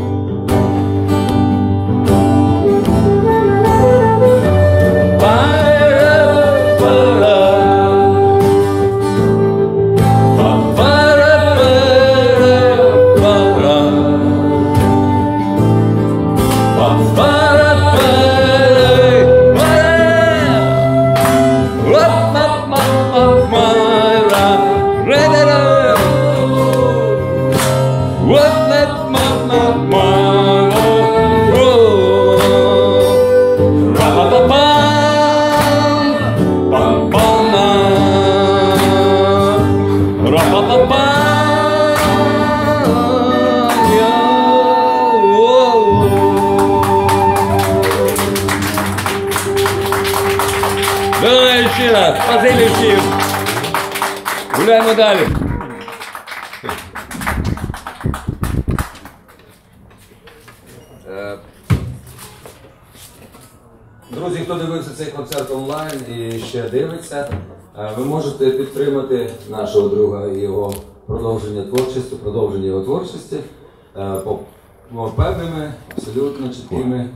Онлайн і ще дивиться, е, ви можете підтримати нашого друга і його продовження творчості, продовження його творчості е, по певними абсолютно чіткими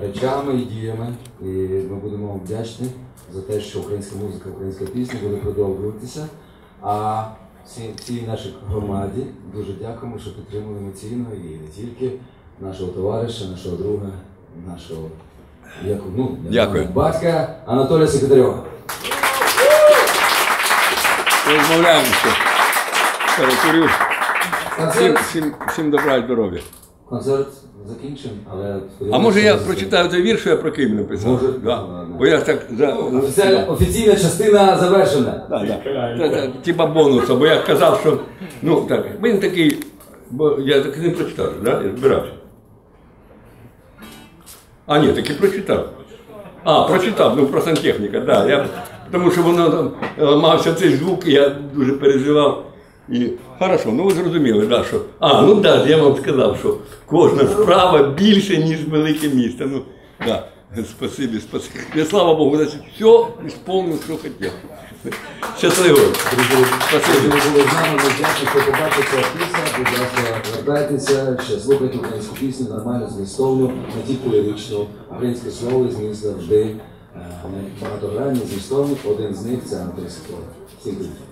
речами і діями. І ми будемо вдячні за те, що українська музика, українська пісня буде продовжуватися. А всій, всій нашій громаді дуже дякуємо, що підтримали емоційно і не тільки нашого товариша, нашого друга, нашого як, ну, Дякую. батька Анатолія Секретарьова. Розмовляємося. Перекурю. Всім, Концерт, всім, всім добра і здоров'я. концерт закінчен, але А може я прочитаю той вірш, що я про Київ написав? Може. Да. Бо я так за... Офіційна, офіційна частина завершена. Да, да. Це, це, типа бонуса, бо я казав, що ну так, він такий, бо я так не прочитав, да? я збирався. А, ні, таки прочитав. А, прочитав, ну про сантехніка, да. Я, тому що воно там ламався цей звук, і я дуже переживав. І хорошо, ну ви зрозуміли, да, що. А, ну да, я вам сказав, що кожна справа більше, ніж велике місто. Ну, да. Спасибі, спасибі. Я, слава Богу, значить, все исполнил, що хотів. Щасливо. Спасибо. Були з нами, ми вдячні, що побачите пісня, будь ласка, звертайтеся, ще слухайте українську пісню, нормально, змістовну, не тільки ліричну. Українське слово і зміст завжди е, багатогранні, змістовні. Один з них це Андрій Соколов. Всім привіт.